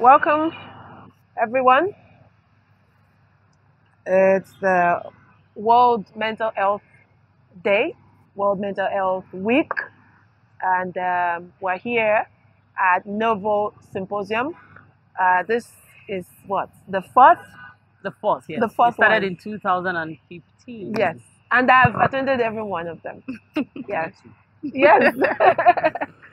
welcome everyone. It's the World Mental Health Day, World Mental Health Week, and um, we're here at Novo Symposium. Uh, this is what the fourth. The fourth, yes. The fourth It started one. in 2015. Yes, and I've attended every one of them. Yes, yes.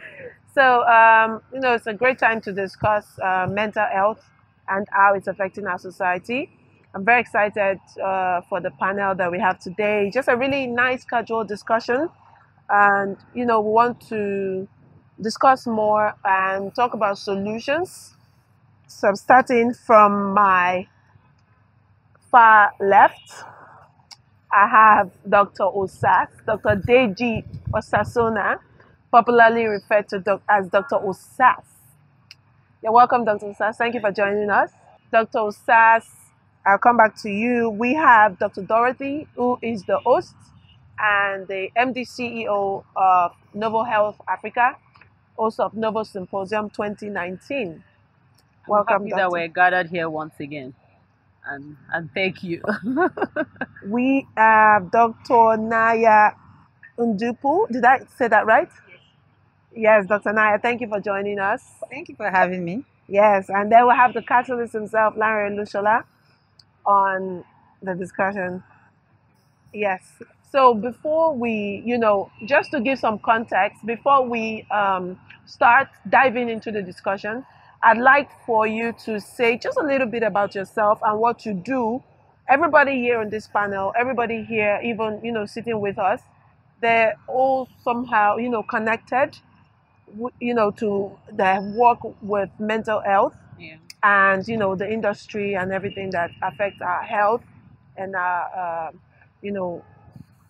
so um, you know, it's a great time to discuss uh, mental health and how it's affecting our society. I'm very excited uh, for the panel that we have today. Just a really nice, casual discussion, and you know, we want to discuss more and talk about solutions. So, I'm starting from my far left. I have Dr. Osas, Dr. Deji Osasona, popularly referred to doc- as Dr. Osas. You're welcome, Dr. Osas. Thank you for joining us. Dr. Osas, I'll come back to you. We have Dr. Dorothy, who is the host and the MD CEO of Novo Health Africa, also of Novo Symposium 2019. I'm Welcome, that we're gathered here once again. And, and thank you. We have Dr. Naya Undupu. Did I say that right? Yes, Dr. Naya, thank you for joining us. Thank you for having me. Yes, and then we'll have the catalyst himself, Lanre Olusola, on the discussion. Yes. So before we, you know, just to give some context, before we um, start diving into the discussion, I'd like for you to say just a little bit about yourself and what you do. Everybody here on this panel, everybody here, even you know, sitting with us, they're all somehow, you know, connected, you know, to their work with mental health yeah. and you know the industry and everything that affects our health and our uh, you know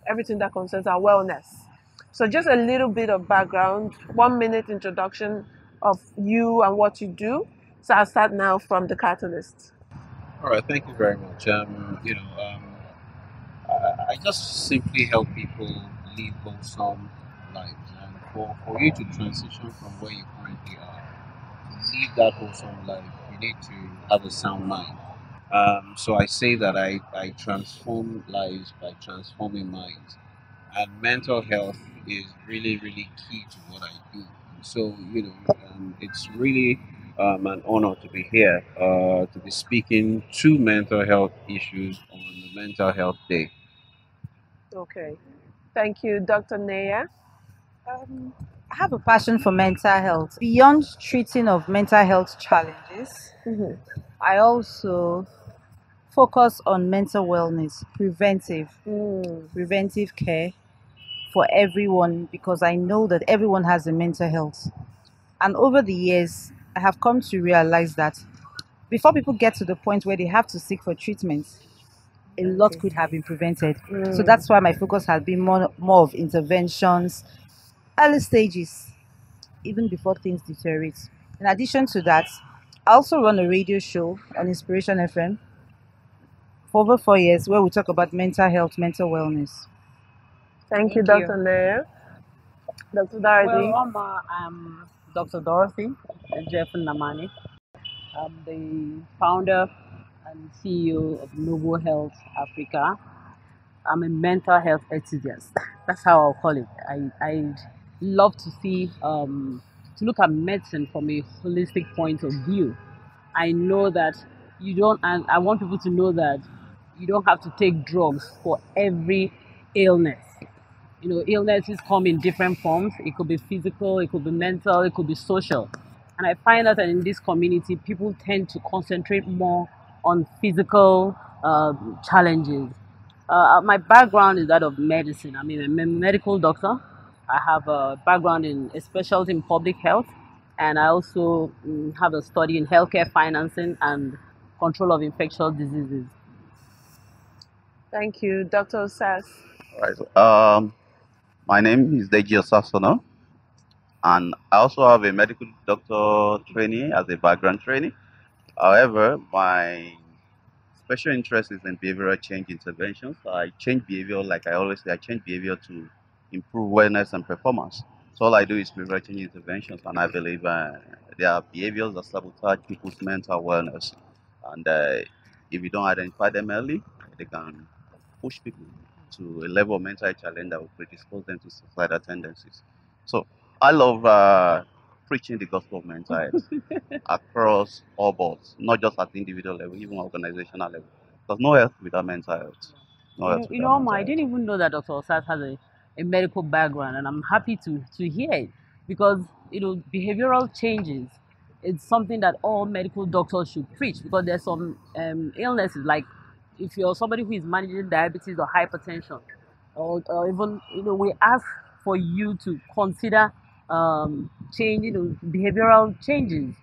everything that concerns our wellness so just a little bit of background one minute introduction of you and what you do so i'll start now from the catalyst All right, thank you very much. Um, you know, um, I, I just simply help people live wholesome lives, and for, for you to transition from where you currently are to live that wholesome life, you need to have a sound mind. Um, so I say that I, I transform lives by transforming minds, and mental health is really, really key to what I do. So you know, um, it's really um, an honor to be here uh, to be speaking to mental health issues on the Mental Health Day. okay thank you dr naya Um, I have a passion for mental health. Beyond treating of mental health challenges, Mhm. I also focus on mental wellness, preventive, Mm, preventive care for everyone because I know that everyone has a mental health. And over the years, I have come to realize that before people get to the point where they have to seek for treatment, a lot could have been prevented. So mm. that's why my focus has been more, more of interventions, early stages, even before things deteriorate. In addition to that, I also run a radio show on Inspiration FM for over four years where we talk about mental health, mental wellness. thank you Thank you. dr Nair. dr dorothy Well, I'm, uh, I'm Dr. Dorothy Jeff Nnamani. I'm the founder and CEO of Novo Health Africa. I'm a mental health enthusiast. That's how I'll call it. I, I love to see, um, to look at medicine from a holistic point of view. I know that you don't, and I want people to know that you don't have to take drugs for every illness. You know, illnesses come in different forms. It could be physical, it could be mental, it could be social. And I find that in this community, people tend to concentrate more on physical um, challenges. Uh, my background is that of medicine. I mean, I'm a medical doctor. I have a background in a specialty in public health, and I also mm, have a study in healthcare financing and control of infectious diseases. thank you dr sas All right. Um, my name is Deji Osasona, and I also have a medical doctor training as a background training. However, my special interest is in behavioral change interventions. I change behavior, like I always say, I change behavior to improve wellness and performance. So all I do is prevention interventions, and I believe uh, there are behaviors that sabotage people's mental wellness. And uh, if you don't identify them early, they can push people to a level of mental challenge that will predispose them to suicidal tendencies. So I love uh, preaching the gospel of mental health across all boards, not just at the individual level, even organizational level. There's no health without mental health. No You, know, mental I didn't even know that Dr. Osas has a, a medical background, and I'm happy to, to hear it. Because, you know, behavioral changes it's something that all medical doctors should preach because there's some um, illnesses like if you're somebody who is managing diabetes or hypertension or, or even you know we ask for you to consider um, you know behavioral changes.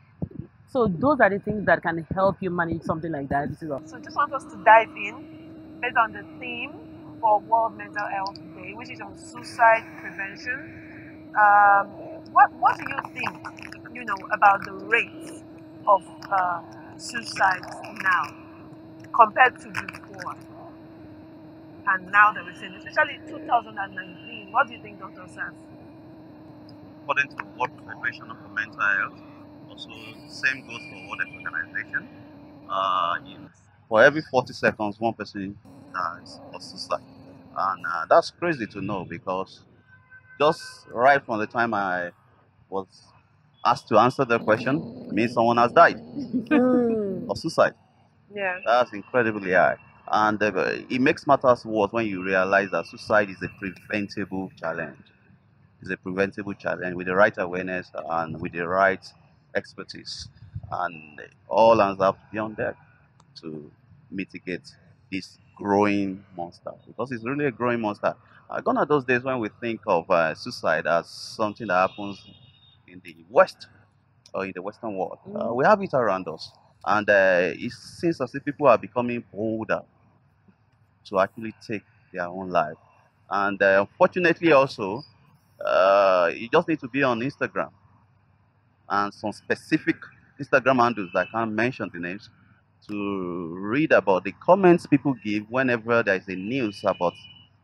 So those are the things that can help you manage something like diabetes So just want us to dive in based on the theme for World Mental Health Day, which is on suicide prevention. Um, what what do you think, you know, about the rates of uh, suicides now compared to before and now that we're seeing, especially 2019? What do you think, Dr. Sanz? according to World Federation for Mental Health, also same goes for World Health Organization. Uh, in, for every 40 seconds, one person dies of suicide, and uh, that's crazy to know because just right from the time I was asked to answer the question means someone has died Mm, of suicide. yeah. That's incredibly high. And uh, it makes matters worse when you realize that suicide is a preventable challenge. It's a preventable challenge with the right awareness and with the right expertise. And all hands up beyond that to mitigate this growing monster because it's really a growing monster. Uh, gone are those days when we think of uh, suicide as something that happens in the West or in the Western world. Uh, we have it around us. And uh, it seems as if people are becoming bolder to actually take their own life. And uh, unfortunately, also, uh, you just need to be on Instagram and some specific Instagram handles that I can't mention the names to read about the comments people give whenever there is a news about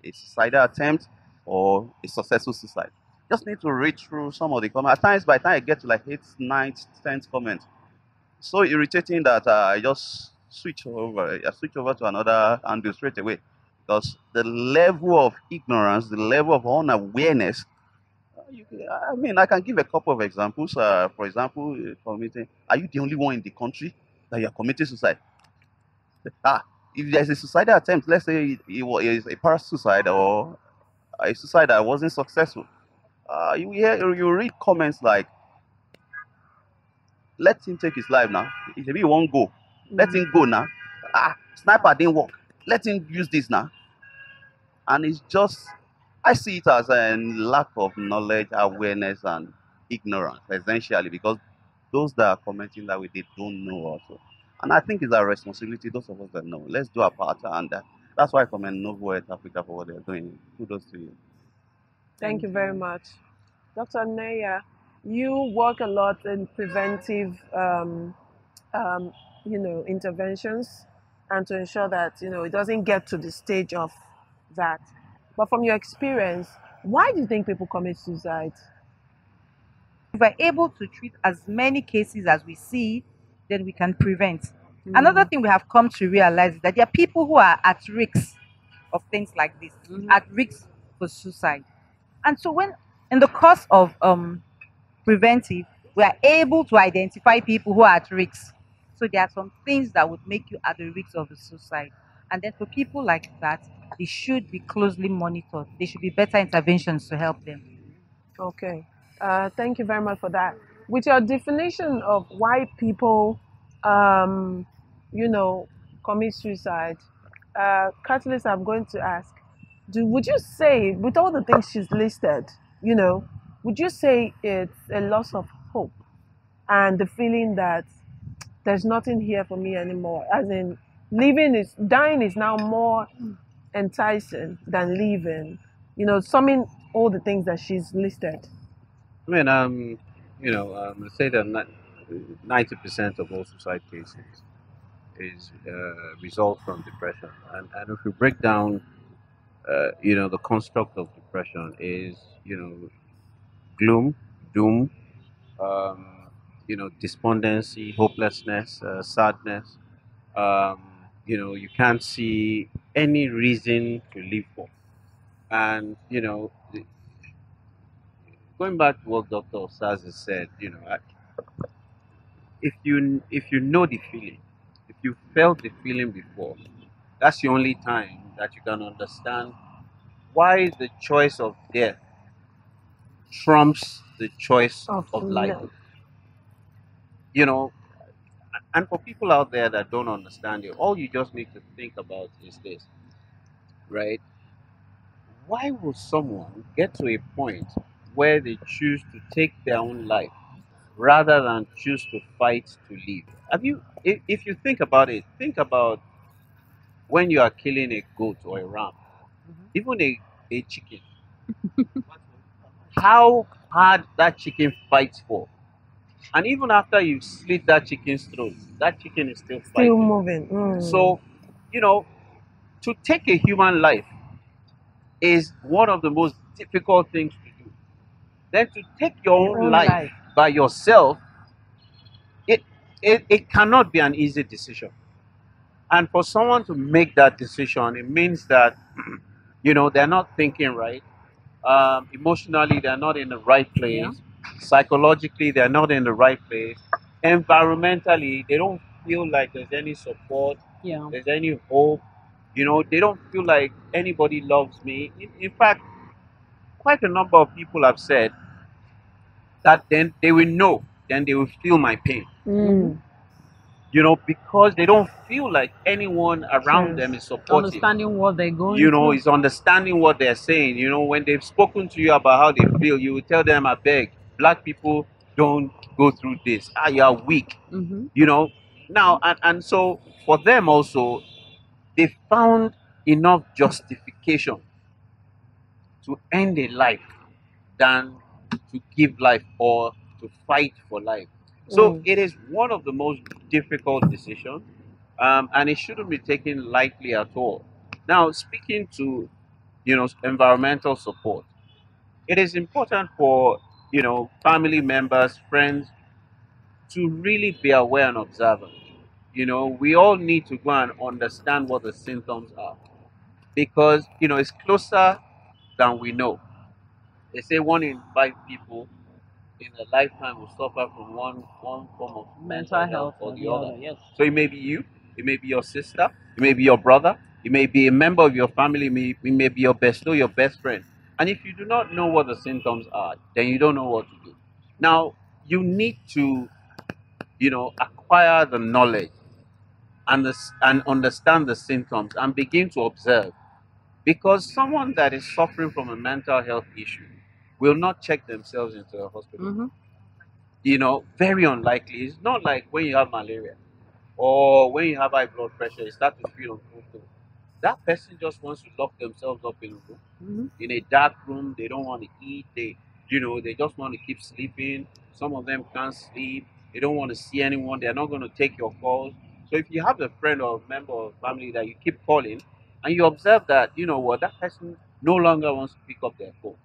a suicidal attempt or a successful suicide. Just need to read through some of the comments. At times, by the time I get to like eighth, ninth, tenth comment, so irritating that uh, I just switch over. I switch over to another handle straight away because the level of ignorance, the level of unawareness. I mean, I can give a couple of examples. Uh, for example, committing. Are you the only one in the country that you are committing suicide? Ah, if there's a suicidal attempt, let's say it, was a parasuicide or a suicide that wasn't successful, uh, you hear you read comments like, "Let him take his life now. He won't go, let him go now. Ah, sniper didn't work. Let him use this now." And it's just, I see it as a lack of knowledge, awareness, and ignorance, essentially, because those that are commenting that way they don't know also. And I think it's our responsibility, those of us that know. Let's do our part, and uh, that's why I commend Novo Health Africa for what they're doing. Kudos to you. Thank you very much. Dr. Neya, you work a lot in preventive, um, um, you know, interventions and to ensure that, you know, it doesn't get to the stage of that. But from your experience, why do you think people commit suicide? If we're able to treat as many cases as we see, then we can prevent. Another thing we have come to realize is that there are people who are at risk of things like this, Mhm. at risk for suicide. And so when in the course of um, preventive, we are able to identify people who are at risk. So there are some things that would make you at the risk of a suicide. And then for people like that, they should be closely monitored. There should be better interventions to help them. Okay. Uh, thank you very much for that. With your definition of why people, um, you know, commit suicide, uh, Catalyst, I'm going to ask, do would you say, with all the things she's listed, you know, would you say it's a loss of hope and the feeling that there's nothing here for me anymore? As in, living is dying is now more enticing than living. You know, summing all the things that she's listed. I mean, um, you know, um, let's say that ninety percent of all suicide cases is uh, result from depression, and and if you break down, uh, you know, the construct of depression is, you know, gloom, doom, um, you know, despondency, hopelessness, uh, sadness. Um, you know, you can't see any reason to live for. And, you know, going back to what Dr. Osaze said, you know, I- if you if you know the feeling, if you felt the feeling before, that's the only time that you can understand why the choice of death trumps the choice oh, Of of life. life. You know, and for people out there that don't understand it, all you just need to think about is this, right? Why would someone get to a point where they choose to take their own life rather than choose to fight to live? Have you, if, if you think about it, think about when you are killing a goat or a ram, even a, a chicken, how hard that chicken fights for. And even after you slit that chicken's throat, that chicken is still Still fighting. moving. Mm. So, you know, to take a human life is one of the most difficult things to Then to take your own, own life, life. by yourself, it, it it cannot be an easy decision. And for someone to make that decision, it means that you know they're not thinking right. Um, emotionally, they're not in the right place. Yeah. Psychologically, they're not in the right place. Environmentally, they don't feel like there's any support Yeah. there's any hope. You know, they don't feel like anybody loves me. In, in fact, quite a number of people have said that then they will know, then they will feel my pain. Mm. You know, because they don't feel like anyone around Yes. them is supporting. Understanding what they're going You know, through. is understanding what they're saying. You know, when they've spoken to you about how they feel, you will tell them, I beg, black people don't go through this. Ah, you are weak. hmm you know now and, and so for them also they found enough justification to end a life than to give life or to fight for life so Mm. it is one of the most difficult decisions um, and it shouldn't be taken lightly at all now speaking to you know environmental support it is important for you know family members friends to really be aware and observant. You know, we all need to go and understand what the symptoms are because, you know, it's closer than we know. They say one in five people in a lifetime will suffer from one, one form of Mental health or the other. Yes. So it may be you, it may be your sister, it may be your brother, it may be a member of your family, it may, it may be your best, your best friend. And if you do not know what the symptoms are, then you don't know what to do. Now, you need to, you know, acquire the knowledge and, the, and understand the symptoms and begin to observe. Because someone that is suffering from a mental health issue will not check themselves into a hospital hmm you know, very unlikely. It's not like when you have malaria or when you have high blood pressure, you start to feel uncomfortable. That person just wants to lock themselves up in a room, hmm in a dark room. They don't want to eat. They, you know, they just want to keep sleeping. Some of them can't sleep. They don't want to see anyone. They're not going to take your calls. So if you have a friend or a member of family that you keep calling, and you observe that, you know what, that person no longer wants to pick up their phone.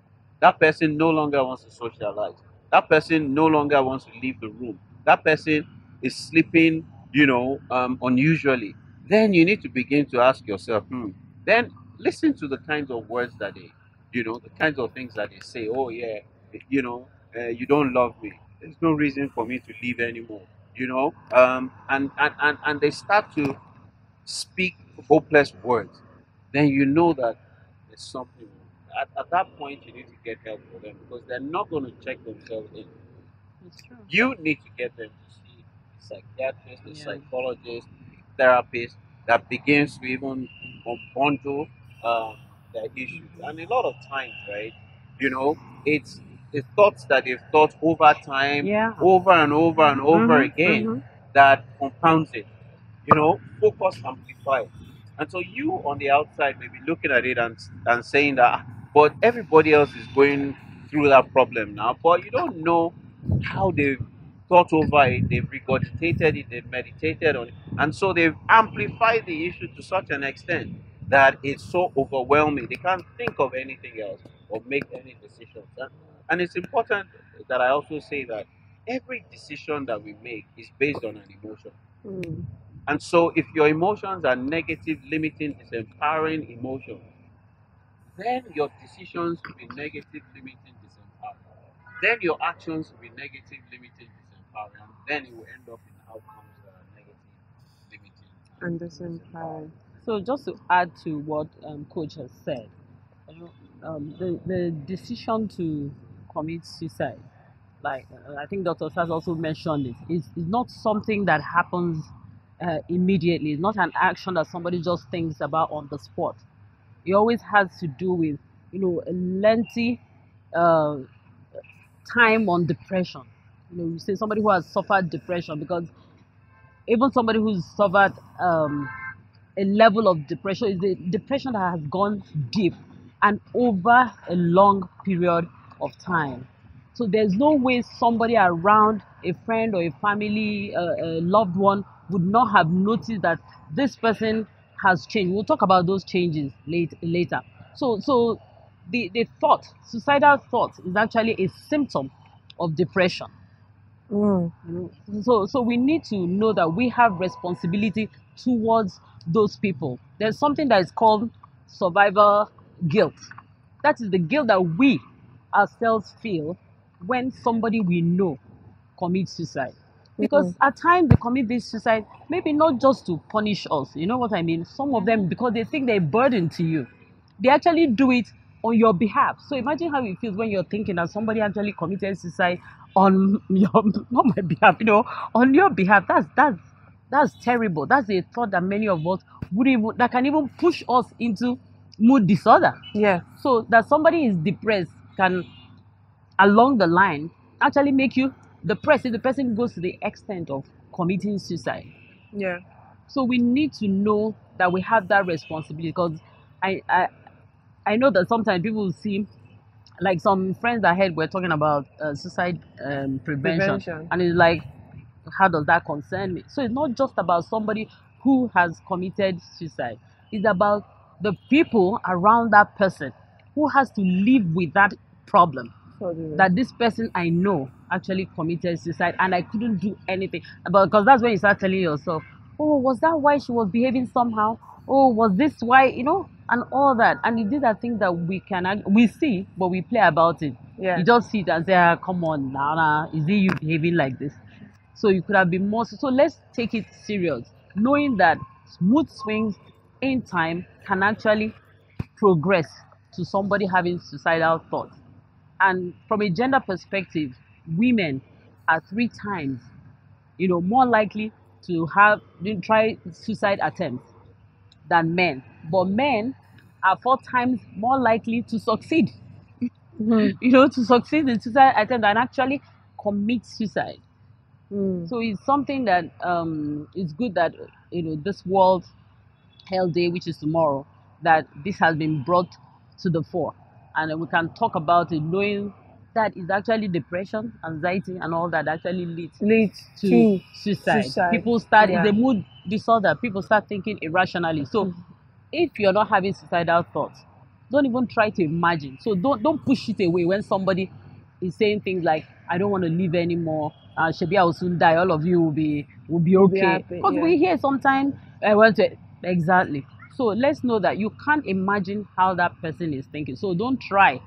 That person no longer wants to socialize. That person no longer wants to leave the room. That person is sleeping, you know, um, unusually. Then you need to begin to ask yourself, hmm. Then listen to the kinds of words that they, you know, the kinds of things that they say. Oh yeah, you know, uh, you don't love me. There's no reason for me to live anymore. You know, um, and, and and and they start to speak hopeless words. Then you know that there's something. At, at that point, you need to get help for them because they're not going to check themselves in. It's true. You need to get them to see a psychiatrist, a Yeah. psychologist, therapist that begins to even unbundle um, their issues. And a lot of times, right, you know, it's the thoughts that they've thought over time, Yeah. over and over and over Mhm, again, mhm. that compounds it. You know, focus amplifies. And so you on the outside may be looking at it and, and saying that, "Ah, but everybody else is going through that problem now. But you don't know how they've thought over it, they've regurgitated it, they've meditated on it. And so they've amplified the issue to such an extent that it's so overwhelming. They can't think of anything else or make any decisions. And, it's important that I also say that every decision that we make is based on an emotion. Mm. And so if your emotions are negative, limiting, disempowering emotions, then your decisions will be negative, limiting, disempowering. Then your actions will be negative, limiting, disempowering. And then it will end up in outcomes that are negative, limiting, And disempowering. So just to add to what um, coach has said, um, the the decision to commit suicide, like uh, I think Dr. Saz also mentioned it, is is not something that happens uh, immediately. It's not an action that somebody just thinks about on the spot. It always has to do with you know a lengthy uh, time on depression. You know, you say somebody who has suffered depression because even somebody who's suffered um, a level of depression is a depression that has gone deep and over a long period of time. So there's no way somebody around a friend or a family, uh, a loved one would not have noticed that this person has changed. We'll talk about those changes late, later. So, so the, the thought, suicidal thought, is actually a symptom of depression. Mm. So so we need to know that we have responsibility towards those people. There's something that is called survivor guilt. That is the guilt that we ourselves feel when somebody we know commits suicide. Because at times they commit this suicide, maybe not just to punish us. You know what I mean? Some of them mm-hmm. because they think they're a burden to you. They actually do it on your behalf. So imagine how it feels when you're thinking that somebody actually committed suicide on your not my behalf, you know, on your behalf. That's that's that's terrible. That's a thought that many of us would even that can even push us into mood disorder. Yeah. So that somebody is depressed can along the line actually make you depressed if the person goes to the extent of committing suicide. Yeah. So we need to know that we have that responsibility because I I, I know that sometimes people will see like some friends I had were talking about uh, suicide um, prevention, Prevention. and it's like how does that concern me? So it's not just about somebody who has committed suicide. It's about the people around that person who has to live with that problem that this person I know actually committed suicide and I couldn't do anything But because that's when you start telling yourself, oh, was that why she was behaving somehow? Oh, was this why you know, and all that. And these are things that we can we see, but we play about it. Yeah. You just see it and say, ah, come on, now, nah, is it you behaving like this? So you could have been more. So let's take it serious, knowing that mood swings in time can actually progress to somebody having suicidal thoughts. And from a gender perspective, women are three times, you know, more likely to have try suicide attempts than men. But men are four times more likely to succeed. Mhm. You know, to succeed in suicide attempt and actually commit suicide. Mm. So it's something that um, it's good that you know this World Health Day, which is tomorrow, that this has been brought to the fore, and we can talk about it, knowing that it's actually depression, anxiety, and all that actually leads Leads to, to suicide. suicide. People start Yeah. it's a mood disorder. People start thinking irrationally. So Mhm. if you're not having suicidal thoughts, don't even try to imagine. So don't don't push it away when somebody is saying things like, "I don't want to live anymore." Uh, Shebi, I will soon die. All of you will be will be okay. Because yeah. we hear sometimes I want to exactly. So let's know that you can't imagine how that person is thinking. So don't try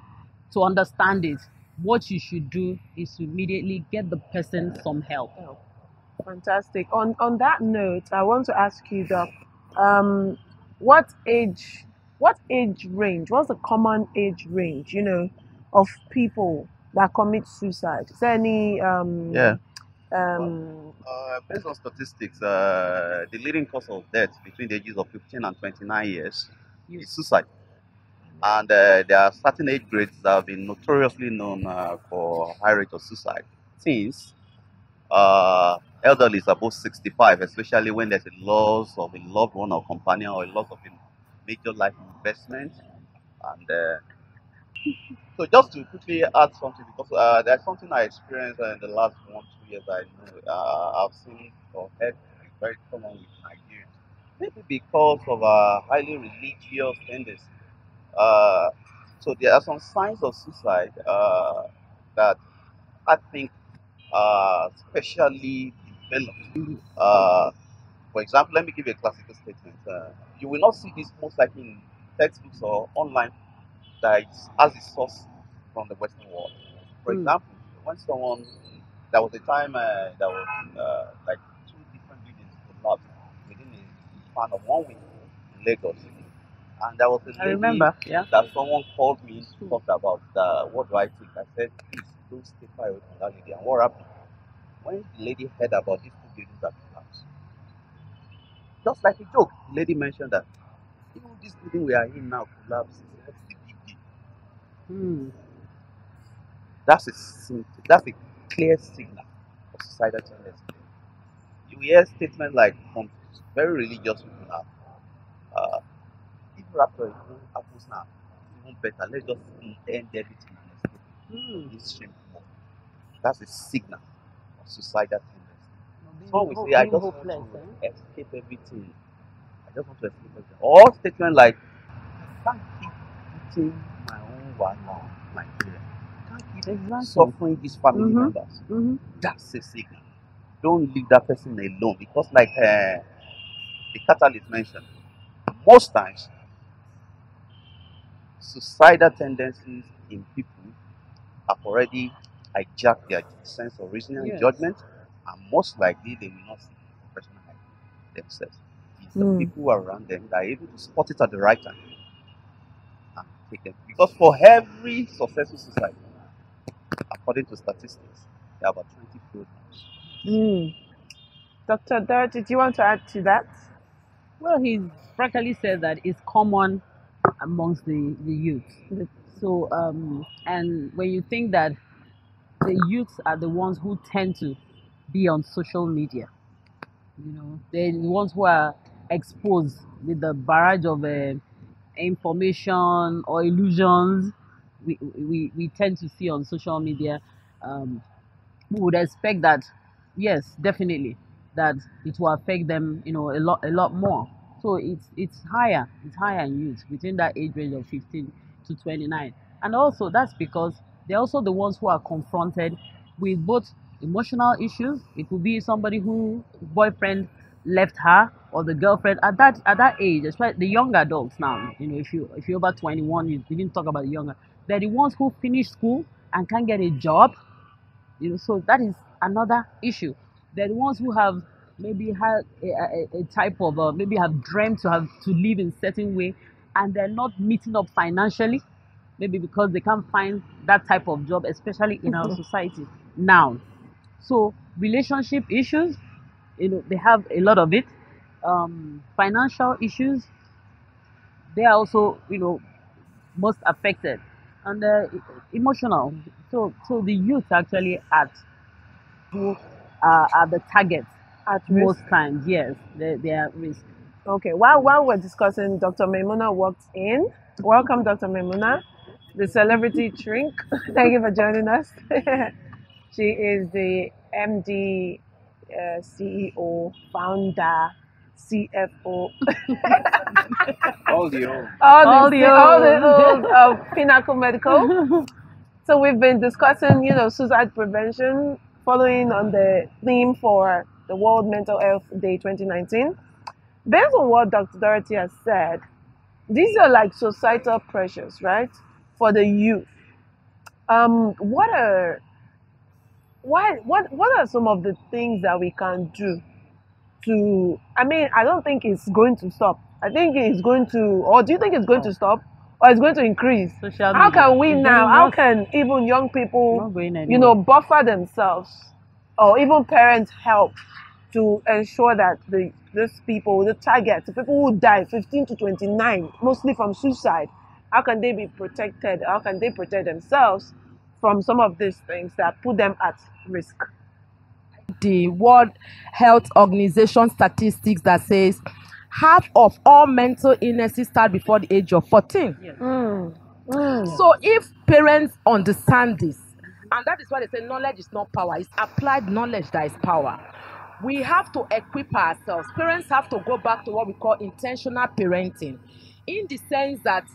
to understand it. What you should do is to immediately get the person some help. Fantastic. On on that note, I want to ask you, Doc, um, what age, what age range, what's the common age range, you know, of people that commit suicide? Is there any um, Yeah. um, Uh, based on statistics, uh, the leading cause of death between the ages of 15 and 29 years is suicide. And uh, there are certain age grades that have been notoriously known uh, for high rate of suicide. Teens, uh, elderly is above 65, especially when there's a loss of a loved one or companion or a loss of a major life investment. And uh, so just to quickly add something, because uh, there's something I experienced uh, in the last one, two years I know uh, I've seen or heard very common with Nigerians. Maybe because of a highly religious tendency. Uh, so there are some signs of suicide uh, that I think uh, specially developed. Uh, for example, let me give you a classical statement. Uh, you will not see this most likely in textbooks or online that is, as a source from the Western world. For Mm. example, when someone, there was a time uh, that was uh, like two different buildings collapsed within a span of one week in Lagos. And there was a I lady remember. Yeah. that someone called me to talk about uh, what do I think. I said, please don't stay far away from that lady. And what happened? When the lady heard about these two buildings that collapsed, just like a joke, the lady mentioned that, know, this building we are in now collapsed. What's the big deal? Hmm. That's a that's a clear signal of societal tendency. You hear statements like from very religious people now. If rapture is even happens now, it's even better. Let's just end everything and escape this shameful. That's a signal of societal tendency. Some will say, I just want eh? to escape everything. I just want to escape everything. Or statement like, I can't keep eating my own wahala, my prayer. I can't keep Exactly. suffering these family Mhm. members. Mhm. That's a signal. Don't leave that person alone because, like uh, the catalyst mentioned, most times suicidal tendencies in people have already hijacked their sense of reasoning and Yes. judgment, and most likely they will not seek professional help themselves. It's the Mm. people around them that are able to spot it at the right time and take them. Because for every successful society, according to statistics, there are about 20 failed. Mm. Dr. Dorothy, do you want to add to that? Well, he practically said that it's common amongst the, the youth. So, um, and when you think that the youths are the ones who tend to be on social media, you know, they're the ones who are exposed with the barrage of uh, information or illusions we, we, we tend to see on social media. Um, we would expect that, yes, definitely, that it will affect them, you know, a lot, a lot more. So it's it's higher, it's higher in youth between that age range of 15 to 29, and also that's because they're also the ones who are confronted with both emotional issues. It could be somebody who boyfriend left her or the girlfriend at that at that age, especially the young adults now. You know, if you if you're over 21, you didn't talk about the younger. They're the ones who finish school and can't get a job you know so that is another issue they're the ones who have maybe had a, a, a type of uh, maybe have dreamt to have to live in certain way and they're not meeting up financially maybe because they can't find that type of job especially in our society now. So relationship issues you know they have a lot of it. Um, financial issues they are also you know most affected. And uh, emotional. So so the youth actually at who are, are the target At risk. most times yes they, they are at risk Okay, while, while we're discussing, Dr. Maymunah walked in. Welcome, Dr. Maymunah, the celebrity shrink. Thank you for joining us. she is the MD, uh, CEO, founder, CFO, All the old. all, All the, the all the O's. O's of Pinnacle Medical. So we've been discussing, you know, suicide prevention, following on the theme for the World Mental Health Day 2019. Based on what Dr. Dorothy has said, these are like societal pressures, right, for the youth. Um, what are what what what are some of the things that we can do to? I mean, I don't think it's going to stop. I think it's going to, or do you think it's going to stop, or it's going to increase? social How media can we now? How can even young people, you know, buffer themselves, or even parents help to ensure that the these people, the target, the people who die 15 to 29, mostly from suicide, how can they be protected? How can they protect themselves from some of these things that put them at risk? the World Health Organization statistics that says half of all mental illnesses start before the age of 14. Mm. Mm. So if parents understand this, and that is why they say knowledge is not power, it's applied knowledge that is power. We have to equip ourselves. Parents have to go back to what we call intentional parenting, in the sense that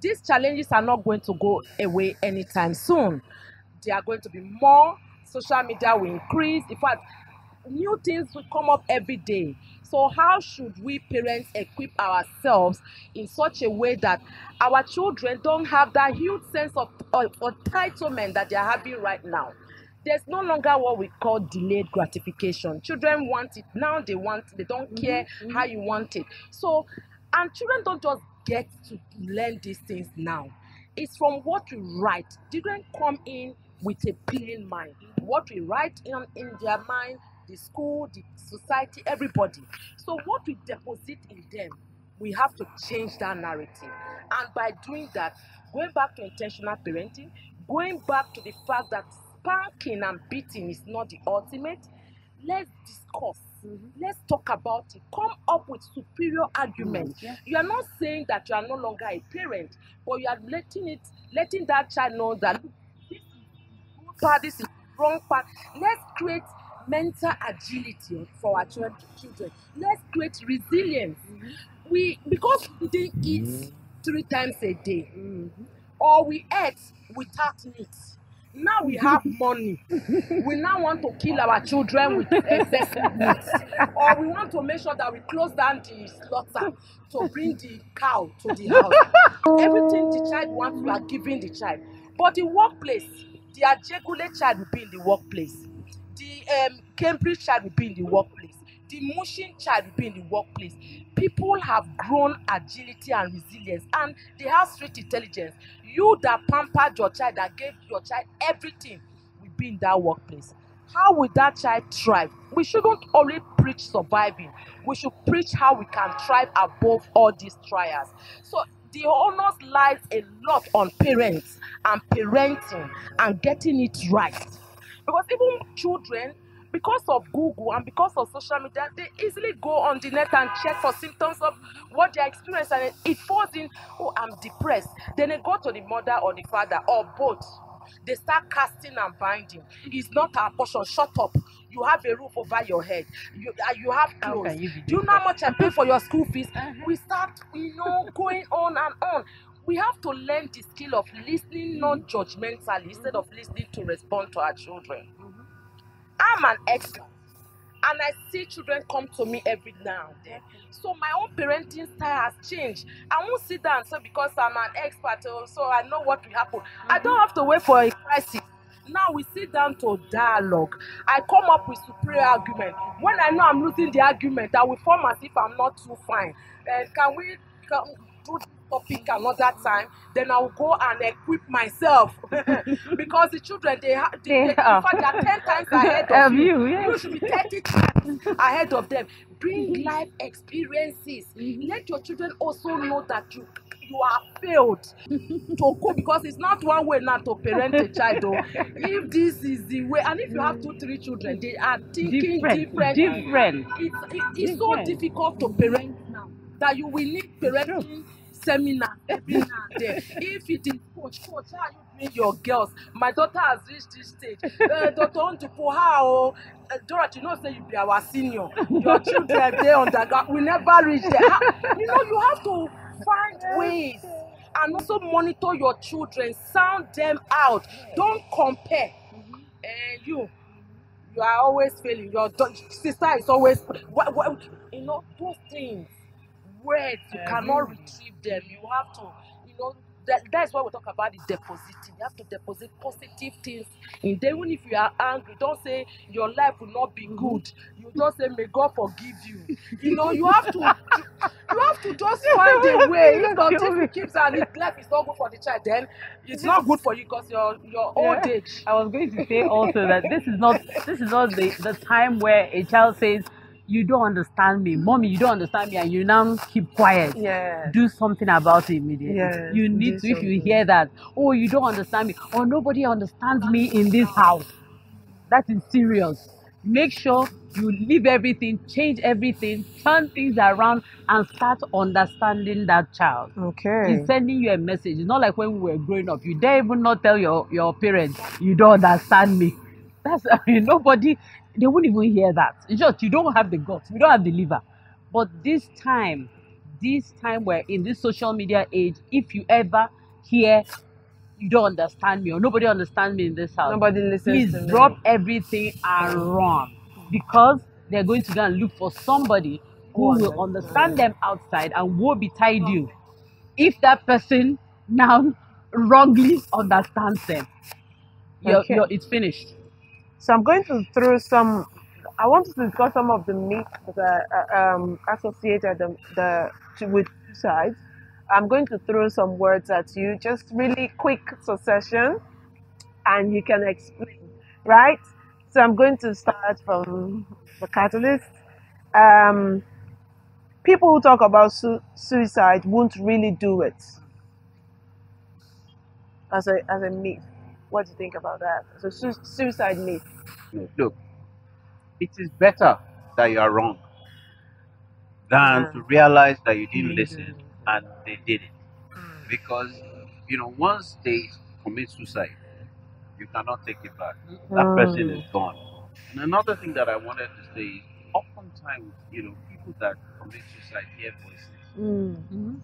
these challenges are not going to go away anytime soon. there are going to be more. Social media will increase. In fact, new things will come up every day. So, how should we parents equip ourselves in such a way that our children don't have that huge sense of, of entitlement that they are having right now? There's no longer what we call delayed gratification. Children want it now, they want they don't care Mhm, how you want it. So, and children don't just get to learn these things now. It's from what we write. Children come in with a plain mind. What we write in, in their mind, the school, the society, everybody. So what we deposit in them, we have to change that narrative. And by doing that, going back to intentional parenting, going back to the fact that spanking and beating is not the ultimate, let's discuss. Let's talk about it. Come up with superior arguments. You are not saying that you are no longer a parent, but you are letting it, letting that child know that this is good part, this is wrong part. Let's create mental agility for our chil- children. Let's create resilience. We because we didn't eat three times a day, or we ate without meat. Now we have money. we now want to kill our children with excessive meat, or we want to make sure that we close down the slaughter to bring the cow to the house. Everything the child wants, we are giving the child. But the workplace, the Ajegule child will be in the workplace. The um, Cambridge child will be in the workplace. The Mushin child will be in the workplace. People have grown agility and resilience, and they have street intelligence. You that pampered your child, that gave your child everything, will be in that workplace. How will that child thrive? We shouldn't only preach surviving. We should preach how we can thrive above all these trials. So the onus lies a lot on parents and parenting and getting it right. Because even children, because of Google and because of social media, they easily go on the net and check for symptoms of what they are experiencing. And it falls in, oh, I'm depressed. Then they go to the mother or the father or both. They start casting and binding. It's not our portion. Shut up. You have a roof over your head. You, uh, you have clothes. you Do you know how much I pay for your school fees? We start, you know, going on and on. We have to learn the skill of listening non-judgmentally instead of listening to respond to our children. I'm an expert, and I see children come to me every now and then. So my own parenting style has changed. I won't sit down say because I'm an expert, oh, so I know what will happen. I don't have to wait for a crisis. Now we sit down to dialogue. I come up with superior argument. When I know I'm losing the argument, I will form as if I'm not too fine. And can we can do this topic another time? Then I will go and equip myself because the children they have they, they, in fact they are ten times ahead of Of you. you, yeah. You should be thirty times ahead of them. Bring mm-hmm. life experiences. Mm-hmm. Let your children also know that you you are failed to go because it's not one way now to parent a child. Though. If this is the way, and if you have two, three children, they are thinking Different, different. different. It's, it, it's so difficult to parent now that you will need parenting seminar every now and then. If it is coach, coach, how you bring your girls? My daughter has reached this stage. Uh, Dr. Ondupo, how? Uh, Dorothy, you know, say you be our senior. Your children, they undergo. We never reach there. How- You know, you have to find ways and also monitor your children, sound them out. Don't compare. And you, you are always failing. Your sister is always, what, what, you know, those things, words, you cannot retrieve them. You have to, you know, that, that's why we talk about the depositing. You have to deposit positive things in them. Even if you are angry, don't say your life will not be mm-hmm. good. You don't say, may God forgive you. You know, you have to, you have to just find a way. If not, if you keep saying it, life is not good for the child, then it's not good for you because you're, your old Yeah. age. I was going to say also that this is not this is not the, the time where a child says, You don't understand me, mommy, you don't understand me, and you now keep quiet. Yeah. Do something about it immediately. Yes, you need to, if you hear that, oh, you don't understand me, or nobody understands me in this house. That is serious. Make sure you leave everything, change everything, turn things around, and start understanding that child Okay. is sending you a message. It's not like when we were growing up. You dare even not tell your, your parents, you don't understand me. That's I mean, nobody, they wouldn't even hear that. It's just you don't have the guts, we don't have the liver. But this time, this time we're in this social media age, if you ever hear you don't understand me or nobody understands me in this house. Nobody listens Please to me. drop everything and run because they're going to go and look for somebody who Who will understand them outside and woe betide you if that person now wrongly understands them. You're, Okay. you're, it's finished. So I'm going to throw some. I want to discuss some of the myths that are um, associated the, the with suicide. I'm going to throw some words at you, just really quick succession, and you can explain, right? So I'm going to start from the catalyst. Um, people who talk about su- suicide won't really do it. As a as a myth, what do you think about that? So su- suicide myth. Look, it is better that you are wrong than Yeah. to realize that you didn't Mhm. listen and they did it. Because, you know, once they commit suicide, you cannot take it back. That person Mm. is gone. And another thing that I wanted to say is oftentimes, you know, people that commit suicide hear voices. Mm.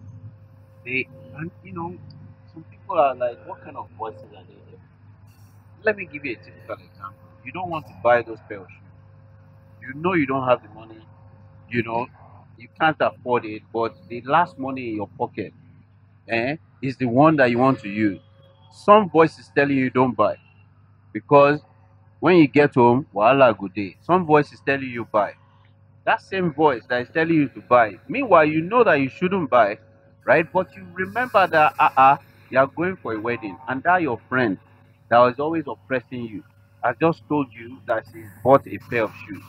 They, and you know, some people are like, what kind of voices are they hearing? Let me give you a typical example. You don't want to buy those pair of shoes. You know you don't have the money. You know you can't afford it, but the last money in your pocket, eh, is the one that you want to use. Some voice is telling you don't buy, because when you get home, wahala good day. Some voice is telling you buy. That same voice that is telling you to buy. Meanwhile, you know that you shouldn't buy, right? But you remember that uh uh you are going for a wedding, and that your friend that was always oppressing you I just told you that she bought a pair of shoes.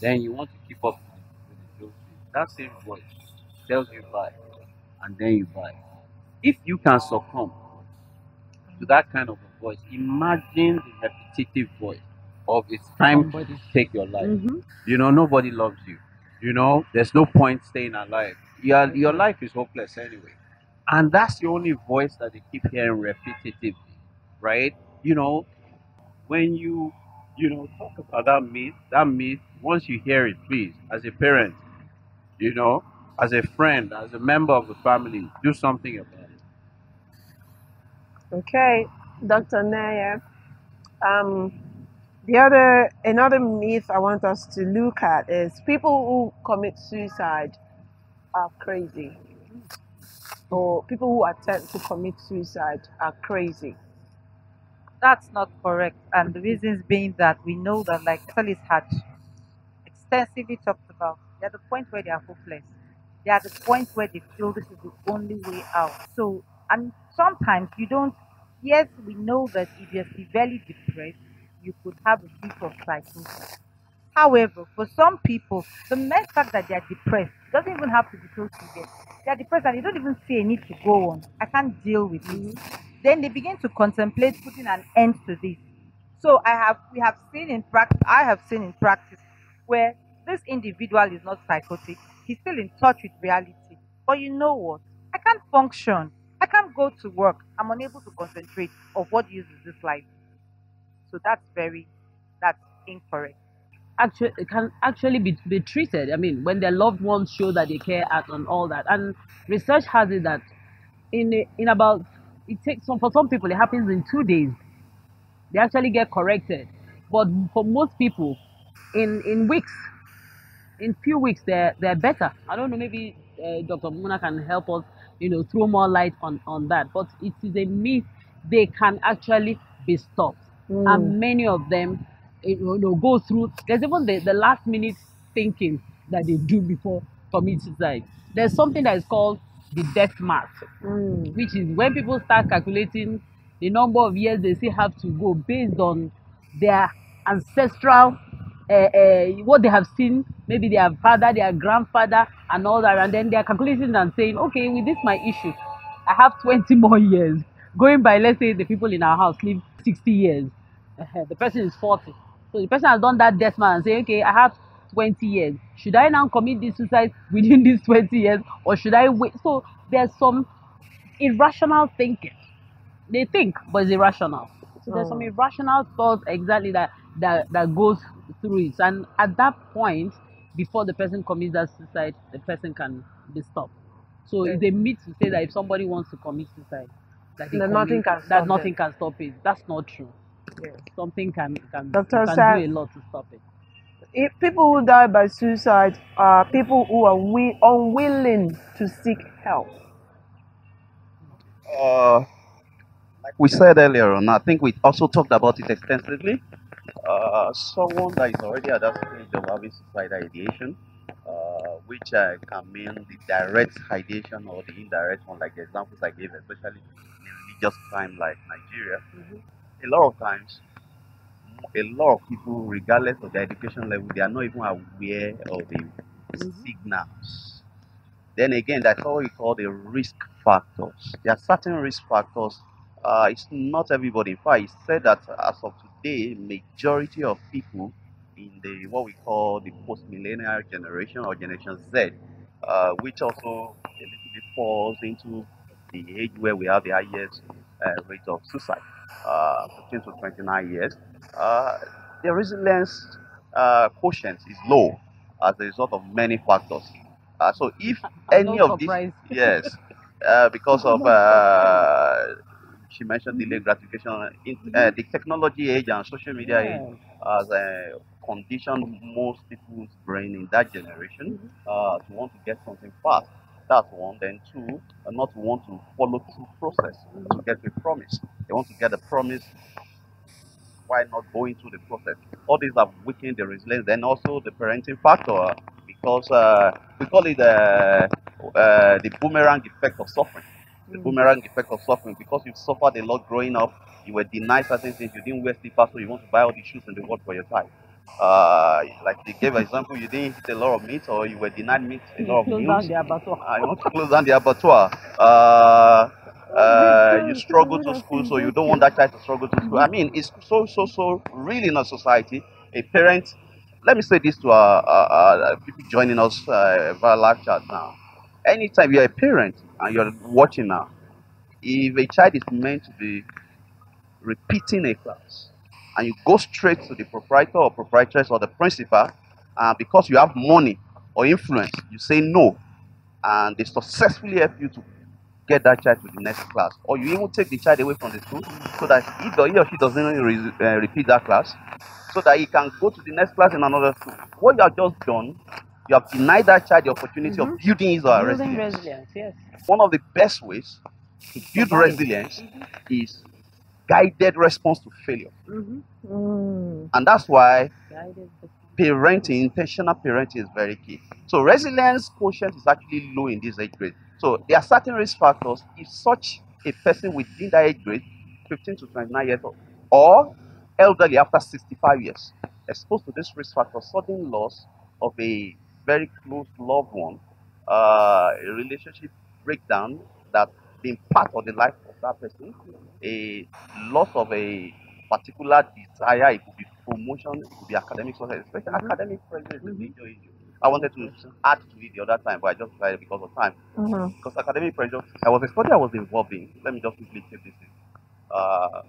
Then you want to keep up with the shoes. That same voice tells you buy, and then you buy. If you can succumb to that kind of a voice, imagine the repetitive voice of it's time Somebody. to take your life. Mhm. You know, nobody loves you. You know, there's no point staying alive. Your, your life is hopeless anyway. And that's the only voice that they keep hearing repetitively, right? You know, when you, you know, talk about that myth, that myth, once you hear it, please, as a parent, you know, as a friend, as a member of the family, do something about it. Okay, Dr. Naya. Um, the other another myth I want us to look at is people who commit suicide are crazy, or people who attempt to commit suicide are crazy. That's not correct. And the reasons being that we know that, like Alice had extensively talked about, they're at the point where they are hopeless. They're at the point where they feel this is the only way out. So, and sometimes you don't, yes, we know that if you're severely depressed, you could have a bit of psychosis. However, for some people, the mere fact that they are depressed doesn't even have to be so severe. They are depressed and they don't even see a need to go on. I can't deal with it. Mm-hmm. Then they begin to contemplate putting an end to this. So I have we have seen in practice I have seen in practice where this individual is not psychotic, he's still in touch with reality. But you know what? I can't function. I can't go to work. I'm unable to concentrate of what use is this life. So that's very that's incorrect. actually it can actually be, be treated. I mean, when their loved ones show that they care and, and all that. And research has it that in in about it takes some for some people it happens in two days. They actually get corrected, but for most people, in in weeks, in few weeks they're they're better. I don't know. Maybe uh, Dr. Muna can help us, you know, throw more light on on that. But it is a myth. They can actually be stopped and many of them you know go through there's even the, the last minute thinking that they do before commit suicide there's something that is called the death mark Mm. which is when people start calculating the number of years they still have to go based on their ancestral uh, uh, what they have seen. Maybe their father their grandfather and all that. And then they're calculating and saying okay with this my issue i have 20 more years. Going by let's say the people in our house live 60 years. Uh, the person is 40 so the person has done that death mark and say okay i have 20 years should i now commit this suicide within these 20 years or should i wait so there's some irrational thinking they think but it's irrational so there's some Oh. irrational thoughts exactly that that that goes through it and at that point before the person commits that suicide the person can be stopped so it's a myth to say that if somebody wants to commit suicide that That nothing commit- can that stop nothing them. can stop it. That's not true. Something can can, Dr. can do a lot to stop it. If people who die by suicide are people who are wi- unwilling to seek help. Uh, like we said earlier on, I think we also talked about it extensively. Uh, someone that is already at that stage of having suicidal ideation, uh, which uh, can mean the direct ideation or the indirect one, like the examples I gave, especially in religious crime like Nigeria. A lot of times, a lot of people, regardless of their education level, they are not even aware of the signals. Then again, that's what we call the risk factors. There are certain risk factors. Uh, it's not everybody. In fact, it's said that as of today, majority of people in the what we call the post-millennial generation or Generation Z, uh, which also a little bit falls into the age where we have the highest uh, rate of suicide, uh, 15 to 29 years. Uh, the resilience uh, quotient is low as a result of many factors. Uh, so if I'm any of these, yes, uh, because of uh, she mentioned delayed gratification, in, uh, the technology age and social media age Yeah. has uh, conditioned most people's brain in that generation uh, to want to get something fast. That's one. Then two, uh, not to want to follow through process to get a promise. They want to get a promise why not going through the process? All these have weakened the resilience. Then also the parenting factor, because uh, we call it uh, uh, the boomerang effect of suffering. The boomerang effect of suffering, because you suffered a lot growing up, you were denied certain things, you didn't wear slippers, so you want to buy all the shoes in the world for your child. Uh, like they gave an example, you didn't eat a lot of meat, or you were denied meat, a lot of Close down the abattoir. I want to close down the abattoir. Uh, uh, you struggle to school, so you don't want that child to struggle to school. I mean, it's so, so, so really in our society. A parent, let me say this to our, our, our people joining us uh, via live chat now. Anytime you're a parent and you're watching now, if a child is meant to be repeating a class and you go straight to the proprietor or proprietress or the principal, uh, because you have money or influence, you say no, and they successfully help you to get that child to the next class, or you even take the child away from the school so that either he or she doesn't re- uh, repeat that class, so that he can go to the next class in another school. What you have just done, you have denied that child the opportunity of building his or her Building resilience. resilience, yes. One of the best ways to build Survive. resilience is guided response to failure, Mm. and that's why Guided parenting, intentional parenting is very key. So resilience quotient is actually low in this age grade. So there are certain risk factors if such a person within that age grade, 15 to 29 years old, or elderly after 65 years, exposed to this risk factor, sudden loss of a very close loved one, uh, a relationship breakdown that been part of the life of that person, a loss of a particular desire, it could be promotion, it could be academic success, especially academic pressure is a major issue. I wanted to add to it the other time, but I just decided because of time. Mhm. Because academic pressure, I was a study I was involved in. Let me just quickly take this in. Uh,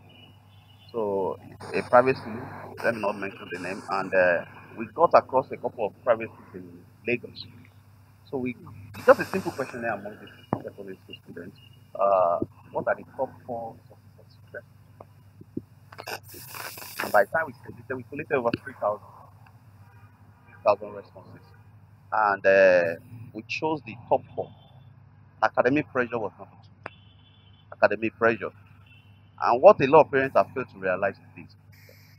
so, a private school, let me not mention the name, and uh, we got across a couple of private schools in Lagos. So, we just a simple questionnaire among the secondary school students. Uh, what are the top four sources of success? And by the time we collected, we collected over 3,000 3,000 responses. And uh, we chose the top four. Academic pressure was number two. Academic pressure. And what a lot of parents have failed to realize is this.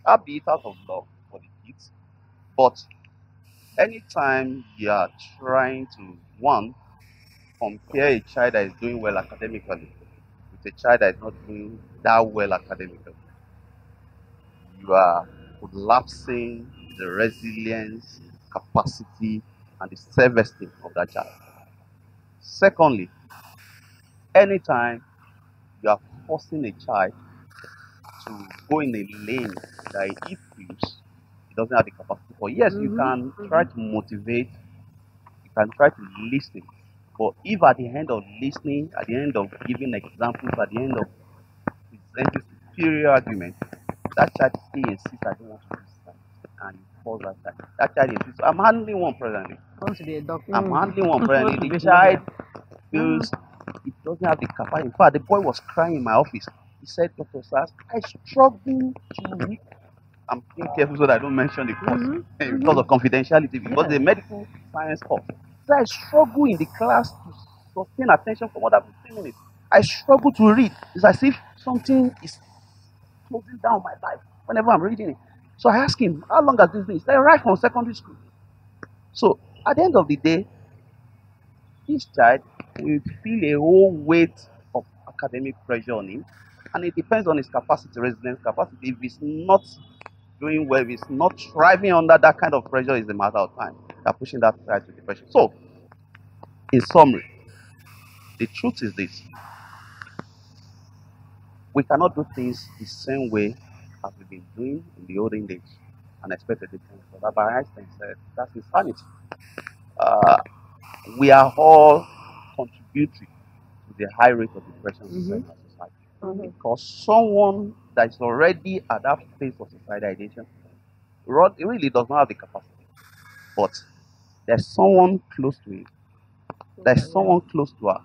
That be it out of love for the kids. But anytime you are trying to, one, compare a child that is doing well academically with a child that is not doing that well academically, you are collapsing the resilience, capacity, and the self-esteem of that child. Secondly, anytime you are forcing a child to go in a lane that he feels he doesn't have the capacity for, yes, you mm-hmm, can mm-hmm. try to motivate, you can try to listen, but if at the end of listening, at the end of giving examples, at the end of presenting superior argument, that child still insists, I don't want to this, and you force that child. That child insists. I'm handling one presently. Want to be a doctor. I'm handling one to The child feels He doesn't have the capacity. In fact, the boy was crying in my office. He said, Dr. Sars, I struggle to read. I'm being careful so that I don't mention the course eh, because of confidentiality, because the medical science course. So I struggle in the class to sustain attention for more than 15 minutes. I struggle to read. It's as if something is closing down my life whenever I'm reading it. So I ask him, How long has this been? He said, Right from secondary school. So at the end of the day, each child will feel a whole weight of academic pressure on him, and it depends on his capacity, residence capacity. If he's not doing well, if he's not thriving under that kind of pressure, it's a matter of time. They're pushing that child to depression. So, in summary, the truth is this we cannot do things the same way as we've been doing in the olden days and expect a difference. But Einstein said that's insanity. Uh, we are all contributing to the high rate of depression in our society. Because someone that is already at that phase of socialization ro- really does not have the capacity. But there's someone close to him, there's someone close to her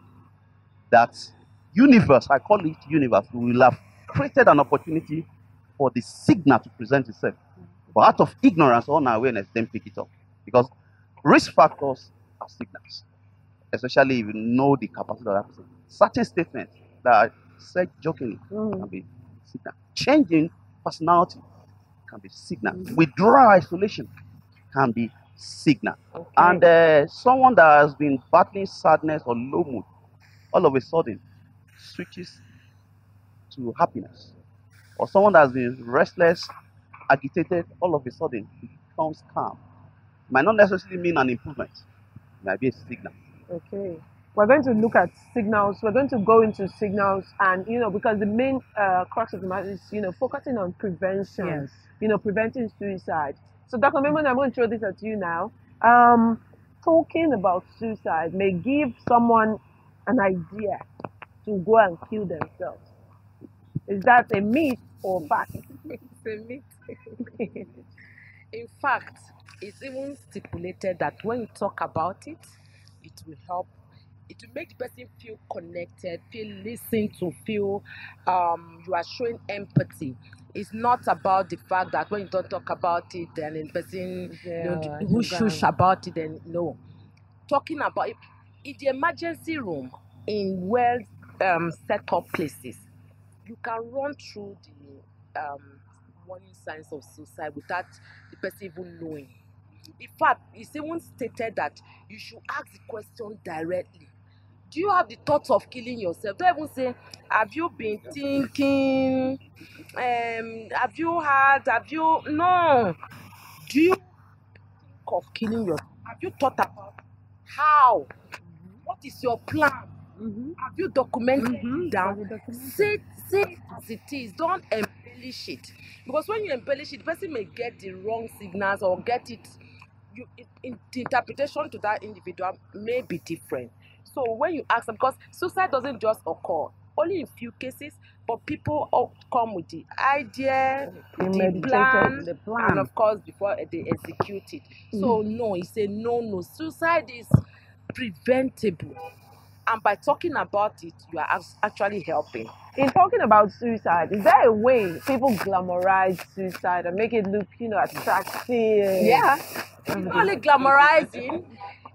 that universe, I call it universe, will have created an opportunity for the signal to present itself. But out of ignorance or unawareness, then pick it up. Because risk factors are signals, especially if you know the capacity of that person. Certain statements that are said jokingly can be signal. Changing personality can be signal. Withdrawal isolation can be signal. And uh, someone that has been battling sadness or low mood, all of a sudden switches to happiness. Or someone that has been restless, agitated, all of a sudden becomes calm. Might not necessarily mean an improvement. It might be a signal. Okay. We're going to look at signals. We're going to go into signals, and you know, because the main uh, crux of the matter is, you know, focusing on prevention. Yes. You know, preventing suicide. So, Dr. Memon, I'm going to throw this at you now. Um, talking about suicide may give someone an idea to go and kill themselves. Is that a myth or fact? It's a myth. In fact, it's even stipulated that when you talk about it, it will help. It will make the person feel connected, feel listened to, feel um, you are showing empathy. It's not about the fact that when you don't talk about it, then the person you know, Yeah, who it's about it, then no. Talking about it in the emergency room in well um, set up places, you can run through the um, warning signs of suicide without the person even knowing. In fact, it's even stated that you should ask the question directly. Do you have the thoughts of killing yourself? Don't even say, Have you been thinking? Um, have you had? Have you? No. Do you think of killing yourself? Have you thought about how? What is your plan? Have you documented it down? Say, say it as it is. Don't embellish it. Because when you embellish it, the person may get the wrong signals or get it. You, it, in, the interpretation to that individual may be different. So when you ask them, because suicide doesn't just occur, only in few cases, but people all come with the idea, the plan, the plan. and of course before they execute it. So no, it's a no no. Suicide is preventable, and by talking about it, you are actually helping. In talking about suicide, is there a way people glamorize suicide and make it look, you know, attractive? Yeah. Not only glamorizing,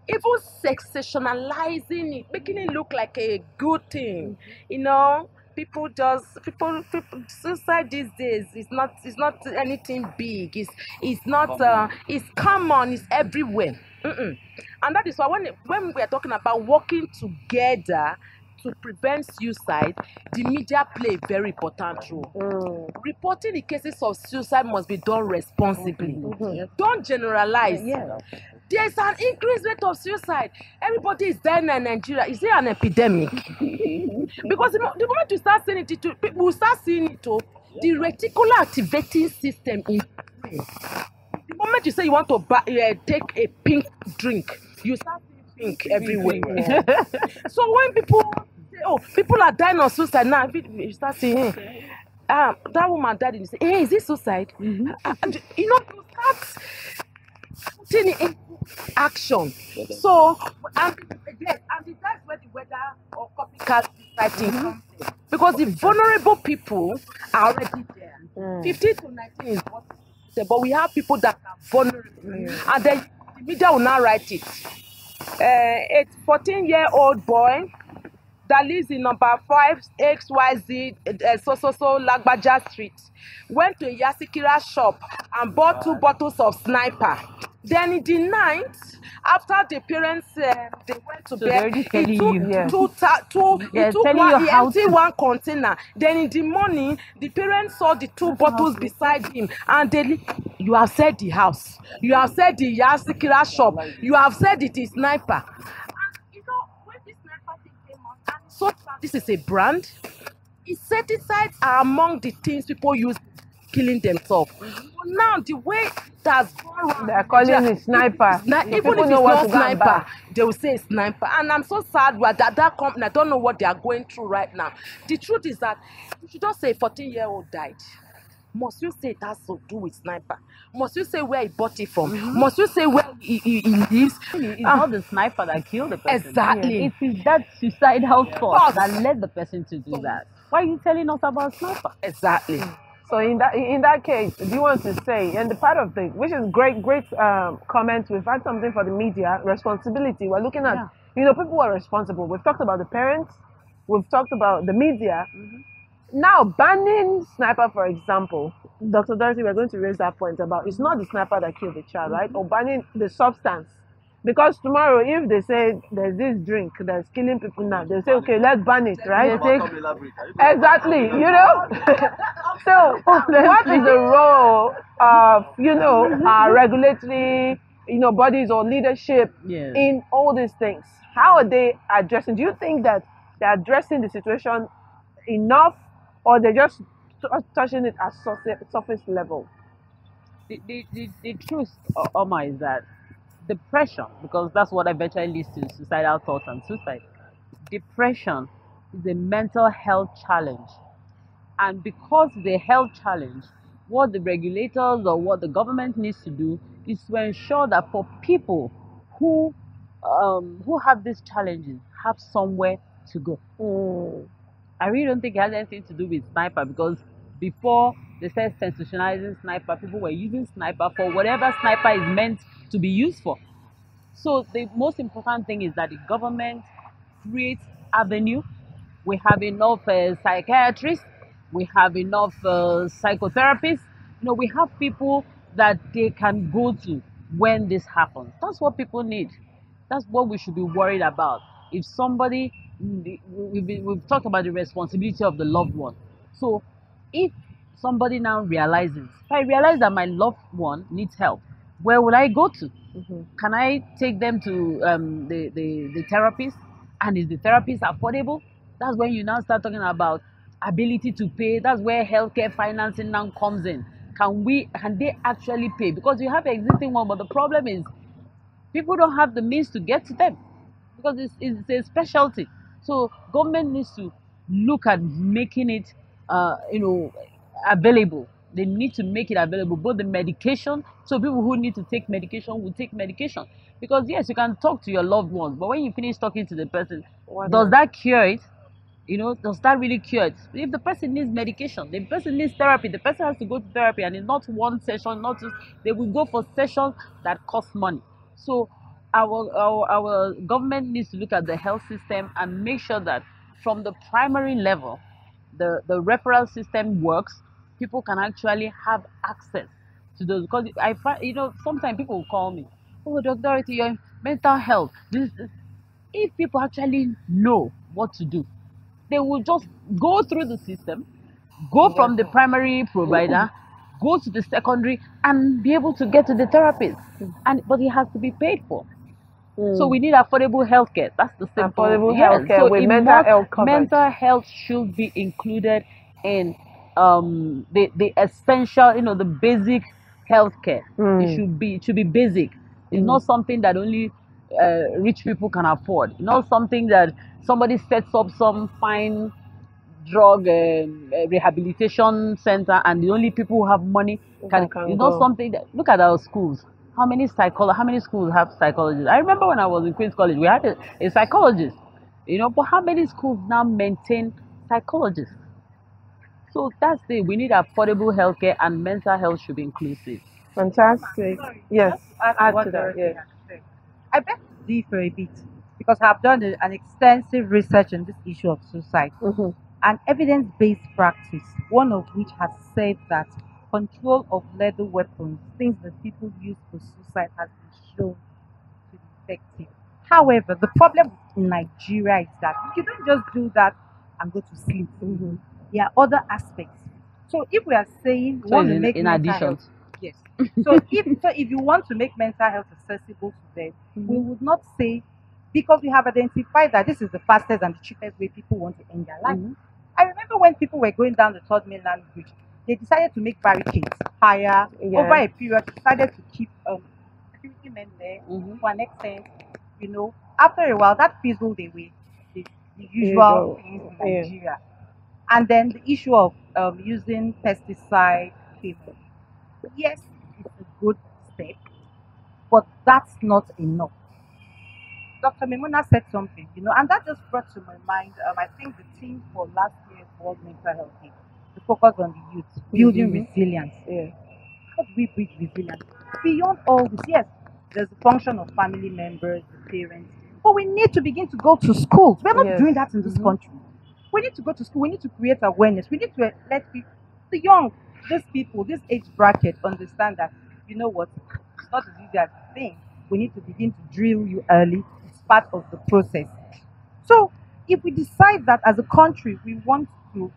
even sensationalizing it, making it look like a good thing. You know, people just people people suicide these days is not it's not anything big. It's it's not uh it's common, it's everywhere. Mm-mm. And that is why when when we are talking about working together to prevent suicide, the media play a very important role. Mm. Reporting the cases of suicide must be done responsibly. Don't generalize. There's an increased rate of suicide. Everybody is dying in Nigeria. Is it an epidemic? because the, mo- the moment you start seeing it, it people will start seeing it. Oh, the reticular activating system in. Moment you say you want to buy, uh, take a pink drink, you start seeing pink everywhere. so when people say, "Oh, people are dying of suicide now," you start saying, "Hey, um, that woman died," and you say, "Hey, is this suicide?" Uh, and you know, you start putting it in action. So, and yes, and that's where the weather or copy fighting because the vulnerable people are already there. Mm. 15 to 19 is what is but we have people that are vulnerable and then the media will now write it. Uh, a 14 year old boy that lives in number 5 XYZ uh, so so so Lagbaja Street went to a Yasikira shop and bought two bottles of sniper. Then in the night, after the parents uh, they went to So bed, he took you. Yeah. two ta- two he took one he how emptied to- one container. Then in the morning, the parents saw the two bottles beside him and they you have said the house, you have said the Yasikira shop, you have said it is sniper. And you know when this sniper thing came out, and so this is a brand. Insecticides are among the things people use killing themselves. But now the way that's gone wrong, They are calling Nigeria, it sniper. The even people if it's not to go and buy. sniper, they will say sniper. And I'm so sad that that company. I don't know what they are going through right now. The truth is that you should just say 14 year old died. Must you say it has to do with sniper? Must you say where he bought it from? Mm-hmm. Must you say where he, he, he lives? It's Ah. not the sniper that killed the person. Exactly. It is that suicidal thought Thought. that led the person to do that. Why are you telling us about sniper? Exactly. So in that in that case, do you want to say, and the part of the which is great, great um, comment. We've had something for the media responsibility. We're looking at, Yeah. you know, people who are responsible. We've talked about the parents. We've talked about the media. Now banning sniper, for example, Dr. Dorothy, we're going to raise that point about it's not the sniper that killed the child, right? Or banning the substance. Because tomorrow, if they say there's this drink that's killing people now, they say, okay, let's ban it, right? They say, Exactly, you know. so, what is the role of you know uh, regulatory, you know, bodies or leadership Yes. in all these things? How are they addressing? Do you think that they're addressing the situation enough, or they're just t- touching it at surface, surface level? the, the, the, the truth, O- Oma, is that depression, because that's what eventually leads to suicidal thoughts and suicide. Depression is a mental health challenge. And because it's a health challenge, what the regulators or what the government needs to do is to ensure that for people who um, who have these challenges have somewhere to go. I really don't think it has anything to do with sniper because before they said sensationalizing sniper, people were using sniper for whatever sniper is meant to be used for. So the most important thing is that the government creates avenue. We have enough uh, psychiatrists. We have enough uh, psychotherapists. You know, we have people that they can go to when this happens. That's what people need. That's what we should be worried about. If somebody, we- we've, been, we've talked about the responsibility of the loved one. So if somebody now realizes, if I realize that my loved one needs help, where will I go to? Can I take them to um, the, the, the therapist? And is the therapist affordable? That's when you now start talking about ability to pay. That's where healthcare financing now comes in. Can we can they actually pay? Because you have an existing one, but the problem is people don't have the means to get to them because it's, it's a specialty. So government needs to look at making it, uh, you know, available. They need to make it available, both the medication. So people who need to take medication will take medication. Because yes, you can talk to your loved ones, but when you finish talking to the person, What does that cure it? You know, does that really cure it? If the person needs medication, the person needs therapy, the person has to go to therapy, and it's not one session, not just they will go for sessions that cost money. So our, our our government needs to look at the health system and make sure that from the primary level, the, the referral system works, people can actually have access to those because I find you know sometimes people will call me, oh Dr. Dorothy, your mental health. This, this if people actually know what to do, they will just go through the system, go from the primary provider, go to the secondary, and be able to get to the therapist. Mm. And but it has to be paid for. So mm. we need affordable healthcare. That's the simple. Affordable Yes, healthcare so with mental health covered. Mental health should be included in um, the the essential, you know, the basic healthcare. It should be it should be basic. It's not something that only uh, rich people can afford. It's not something that somebody sets up some fine drug um, uh, rehabilitation center and the only people who have money can, can it's not something that look at our schools how many psycholo- how many schools have psychologists i remember when i was in queens college we had a, a psychologist You know, but how many schools now maintain psychologists? So that's the we need affordable healthcare and mental health should be inclusive. Fantastic. Yes. Just to add add to what to that, Dorothy yeah. has. I beg to differ a bit because I've done an extensive research on this issue of suicide Mhm. and evidence-based practice, one of which has said that control of lethal weapons, things that people use for suicide, has been shown to be effective. However, the problem in Nigeria is that you don't just do that and go to sleep. Mhm. There are other aspects. So if we are saying we So want to make in mental addition, health Yes. So if so if you want to make mental health accessible to them, we would not say because we have identified that this is the fastest and the cheapest way people want to end their life. Mhm. I remember when people were going down the third mainland bridge, they decided to make barricades higher Yeah. over a period, decided to keep um, security men there Mhm. to an extent, you know. After a while that fizzled away. The, the usual things in yeah. And then the issue of um, using pesticide chemicals yes, it's a good step, but that's not enough. Dr. Maymunah said something, you know, and that just brought to my mind. Um, I think the theme for last year's World Mental Health Day, the focus on the youth, building Mhm. resilience. Yeah. How do we build resilience? Beyond all this, yes, there's the function of family members, the parents, but we need to begin to go to schools. We're not Yes. doing that in this Mhm. country. We need to go to school. We need to create awareness. We need to let people, the young, these people, this age bracket, understand that you know what, it's not as easy as you think. We need to begin to drill you early. It's part of the process. So, if we decide that as a country we want to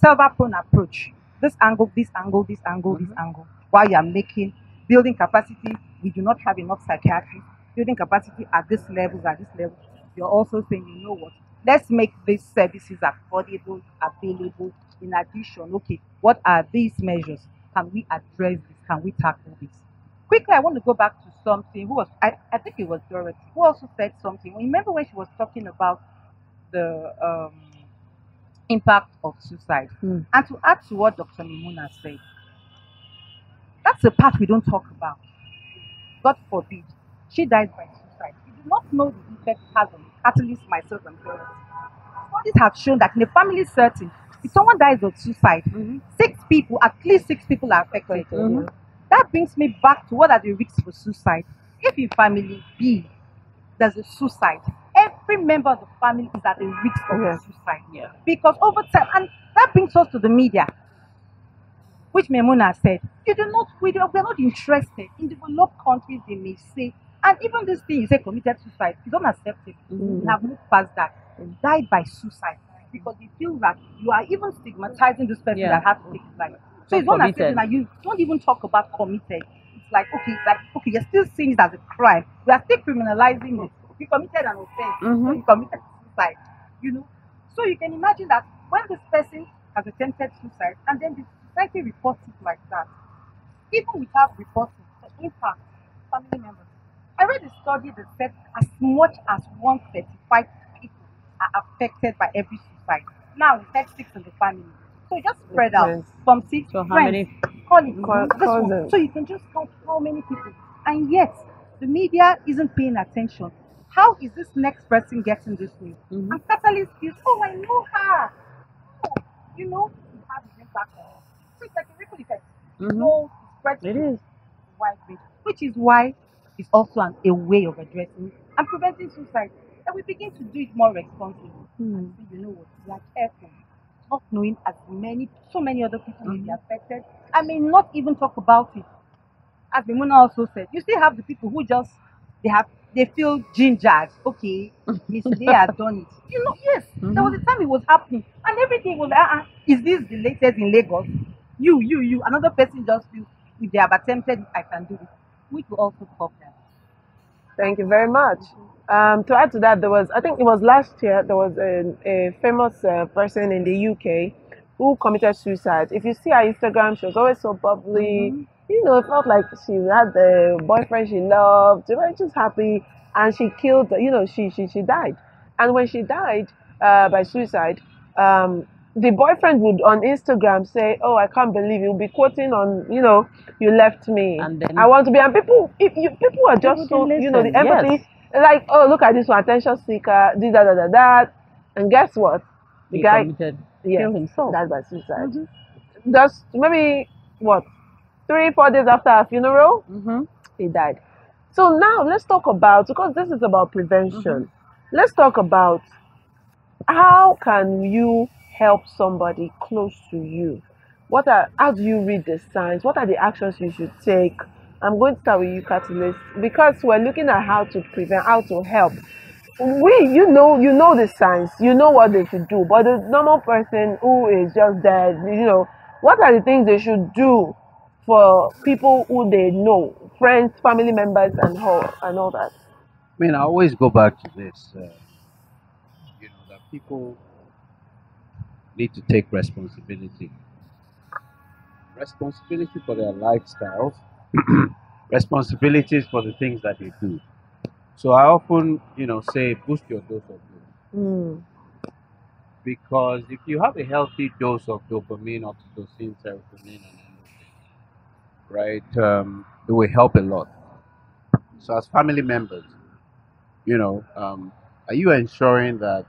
server-prone approach, this angle, this angle, this angle, this mm-hmm. angle, while you are making building capacity, we do not have enough psychiatrists. Building capacity at this level, at this level, you're also saying, you know what, let's make these services affordable, available. In addition, okay, what are these measures? Can we address this? Can we tackle this? Quickly, I want to go back to something. Who was I? I think it was Dorothy who also said something. Remember when she was talking about the um, impact of suicide? Hmm. And to add to what Dr. Maymunah said, that's the part we don't talk about. God forbid, she dies by suicide. You do not know the effect it has on catalysts, myself, and parents. Studies have shown that in a family setting, if someone dies of suicide, Mhm. six people, at least six people are affected. Mhm. That brings me back to what are the risks for suicide. If in family B there's a suicide, every member of the family is at a risk of Yeah. suicide. Yeah. Because over time, and that brings us to the media, which Maymunah said, you do not, we, do, we are not interested. In developed countries, they may say, and even this thing you say committed suicide is unacceptable. Mhm. We have moved past that. Died by suicide because they feel that you are even stigmatizing this person Yeah. that has to take his life. So it's committed. that you don't even talk about committed. It's like okay, like okay, you're still seeing it as a crime. We are still criminalizing it. You committed an offense, so Mhm. you committed suicide. You know, so you can imagine that when this person has attempted suicide and then the society reports it like that, even without reporting, the impact family members. I read a study that said as much as 135 people are affected by every suicide. Now we said six in the family. So just spread out from six So how friends, many? colleagues, Co- this one. cousins. so you can just count how many people. And yet the media isn't paying attention. How is this next person getting this news? Mhm. And catalyst feels, oh, I know her. Oh, you know, it has an impact. So it's like a ripple effect. Mhm. So it It wide range, which is why it's also an, a way of addressing and preventing suicide. And we begin to do it more responsibly. Hmm. And say, you know what, we are careful, not knowing as many, so many other people may be mm-hmm. affected. I may not even talk about it. As Maymunah also said, you still have the people who just they have they feel gingered. Okay, Miss they have done it. You know, yes, there was a mm-hmm. time it was happening, and everything was uh-uh, is this the latest in Lagos? You, you, you. Another person just feels if they have attempted, I can do it, which will also stop them. Thank you very much. Um, to add to that, there was, I think it was last year, there was a, a famous uh, person in the UK who committed suicide. If you see her Instagram, she was always so bubbly. You know, it felt like she had the boyfriend she loved. She was just happy, and she killed. You know, she she she died. And when she died uh, by suicide, um, the boyfriend would on Instagram say, "Oh, I can't believe you'll be quoting on, you know, you left me. And then- I want to be." And people, if you people are just so, you know, the empathy yes. like, oh, look at this one, attention seeker, da da da da da. And guess what? The He guy, committed, yes, killed himself. died by suicide. Just maybe, what, three, four days after our funeral, Mm-hmm. he died. So now let's talk about, because this is about prevention, let's talk about how can you help somebody close to you? What are, how do you read the signs? What are the actions you should take? I'm going to start with you, Catalyst, because we're looking at how to prevent, how to help. We, you know, you know the signs, you know what they should do, but the normal person who is just dead, you know, what are the things they should do for people who they know, friends, family members, and all, and all that? I mean, I always go back to this. Uh, you know that people need to take responsibility. Responsibility for their lifestyles. responsibilities for the things that they do. So I often, you know, say boost your dose of dopamine Mm. because if you have a healthy dose of dopamine, oxytocin, serotonin, and endorphin, right, um, it will help a lot. So as family members, you know, um, are you ensuring that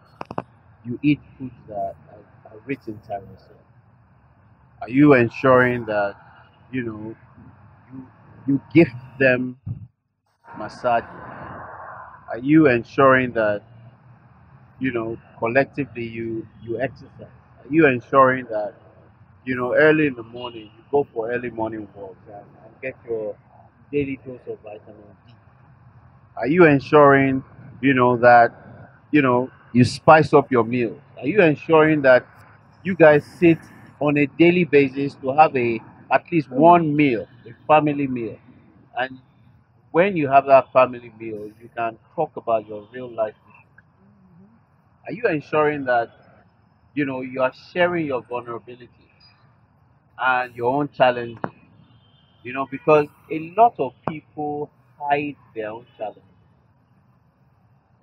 you eat foods that are, are rich in? Are you ensuring that, you know, you you gift them massage? Are you ensuring that, you know, collectively you you exercise? Are you ensuring that, you know, early in the morning you go for early morning walks and, and get your daily dose of vitamin D? Are you ensuring, you know, that, you know, you spice up your meals? Are you ensuring that you guys sit on a daily basis to have a at least one meal, a family meal, and when you have that family meal, you can talk about your real life. Are you ensuring that you know you are sharing your vulnerabilities and your own challenges? You know, because a lot of people hide their own challenges,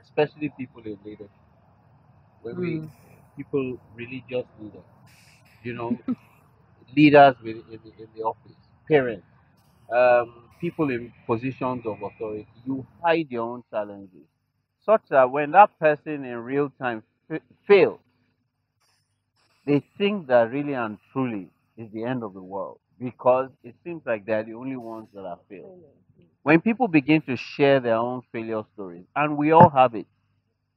especially people in leadership. When we mm. People, religious leaders, you know, leaders with, in, the, in the office, parents, um, people in positions of authority, you hide your own challenges, such that when that person in real time fa- fails, they think that really and truly is the end of the world because it seems like they're the only ones that have failed. When people begin to share their own failure stories, and we all have it,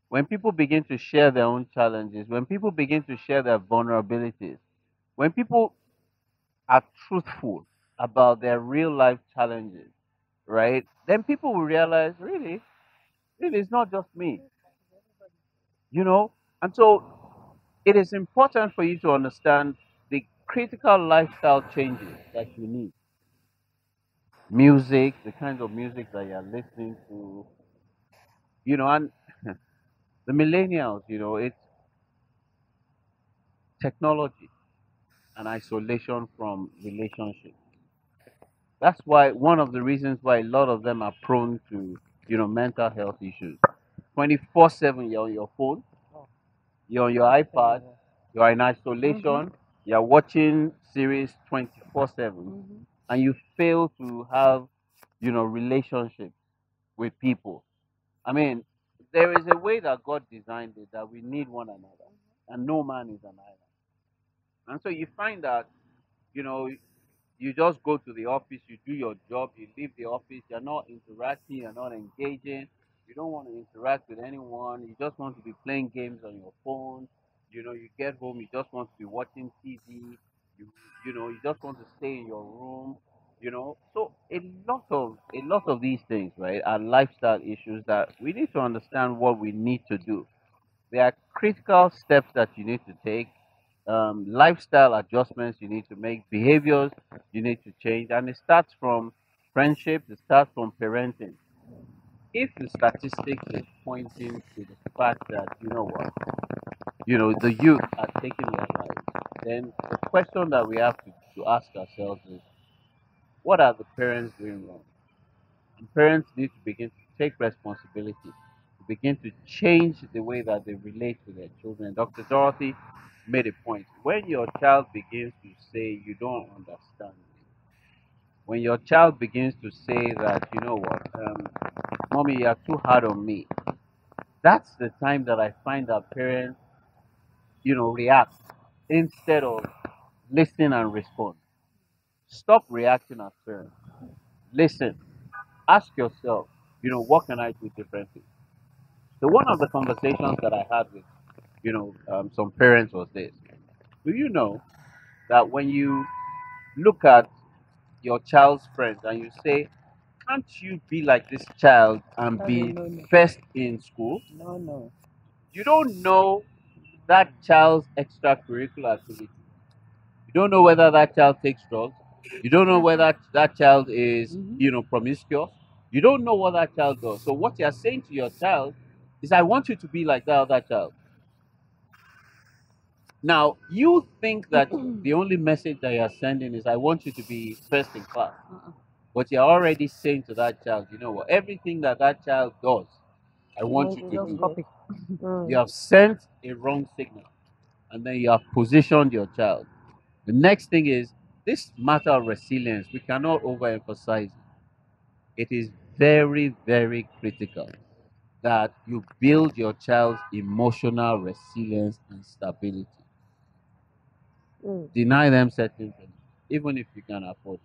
when people begin to share their own challenges, when people begin to share their vulnerabilities, when people are truthful about their real life challenges, right? Then people will realize, really, really, it's not just me, you know? And so it is important for you to understand the critical lifestyle changes that you need. Music, the kinds of music that you're listening to, you know, and the millennials, you know, it's technology and isolation from relationships. That's why one of the reasons why a lot of them are prone to, you know, mental health issues. 24 7, you're on your phone, you're on your iPad, you're in isolation, mm-hmm. you're watching series 24 7, mm-hmm. and you fail to have, you know, relationships with people. I mean, there is a way that God designed it that we need one another, and no man is an island. And so you find that, you know, you just go to the office, you do your job, you leave the office, you're not interacting, you're not engaging, you don't want to interact with anyone, you just want to be playing games on your phone, you know, you get home, you just want to be watching TV, you you know, you just want to stay in your room, you know. So a lot of a lot of these things, right, are lifestyle issues that we need to understand what we need to do. There are critical steps that you need to take um, lifestyle adjustments you need to make, behaviors you need to change, and it starts from friendship, it starts from parenting. If the statistics is pointing to the fact that you know what, you know the youth are taking their lives, then the question that we have to, to ask ourselves is, what are the parents doing wrong? And parents need to begin to take responsibility, to begin to change the way that they relate to their children. Dr. Dorothy made a point. When your child begins to say, You don't understand me, when your child begins to say that, you know what, um, mommy, you are too hard on me, that's the time that I find that parents, you know, react instead of listen and respond. Stop reacting as parents. Listen. Ask yourself, you know, what can I do differently? So one of the conversations that I had with, you know, um, some parents was this. Do you know that when you look at your child's friends and you say, can't you be like this child and No, no, be no, no. first in school? No, no. You don't know that child's extracurricular activity. You don't know whether that child takes drugs. You don't know whether that that child is, Mhm. you know, promiscuous. You don't know what that child does. So what you're saying to your child is, I want you to be like that other child. Now, you think that the only message that you're sending is, I want you to be first in class. Uh-uh. But you're already saying to that child, you know what, everything that that child does, I want you to do. copy. You have sent a wrong signal and then you have positioned your child. The next thing is this matter of resilience, we cannot overemphasize it. It is very, very critical that you build your child's emotional resilience and stability. Mm. Deny them certain things, even if you can afford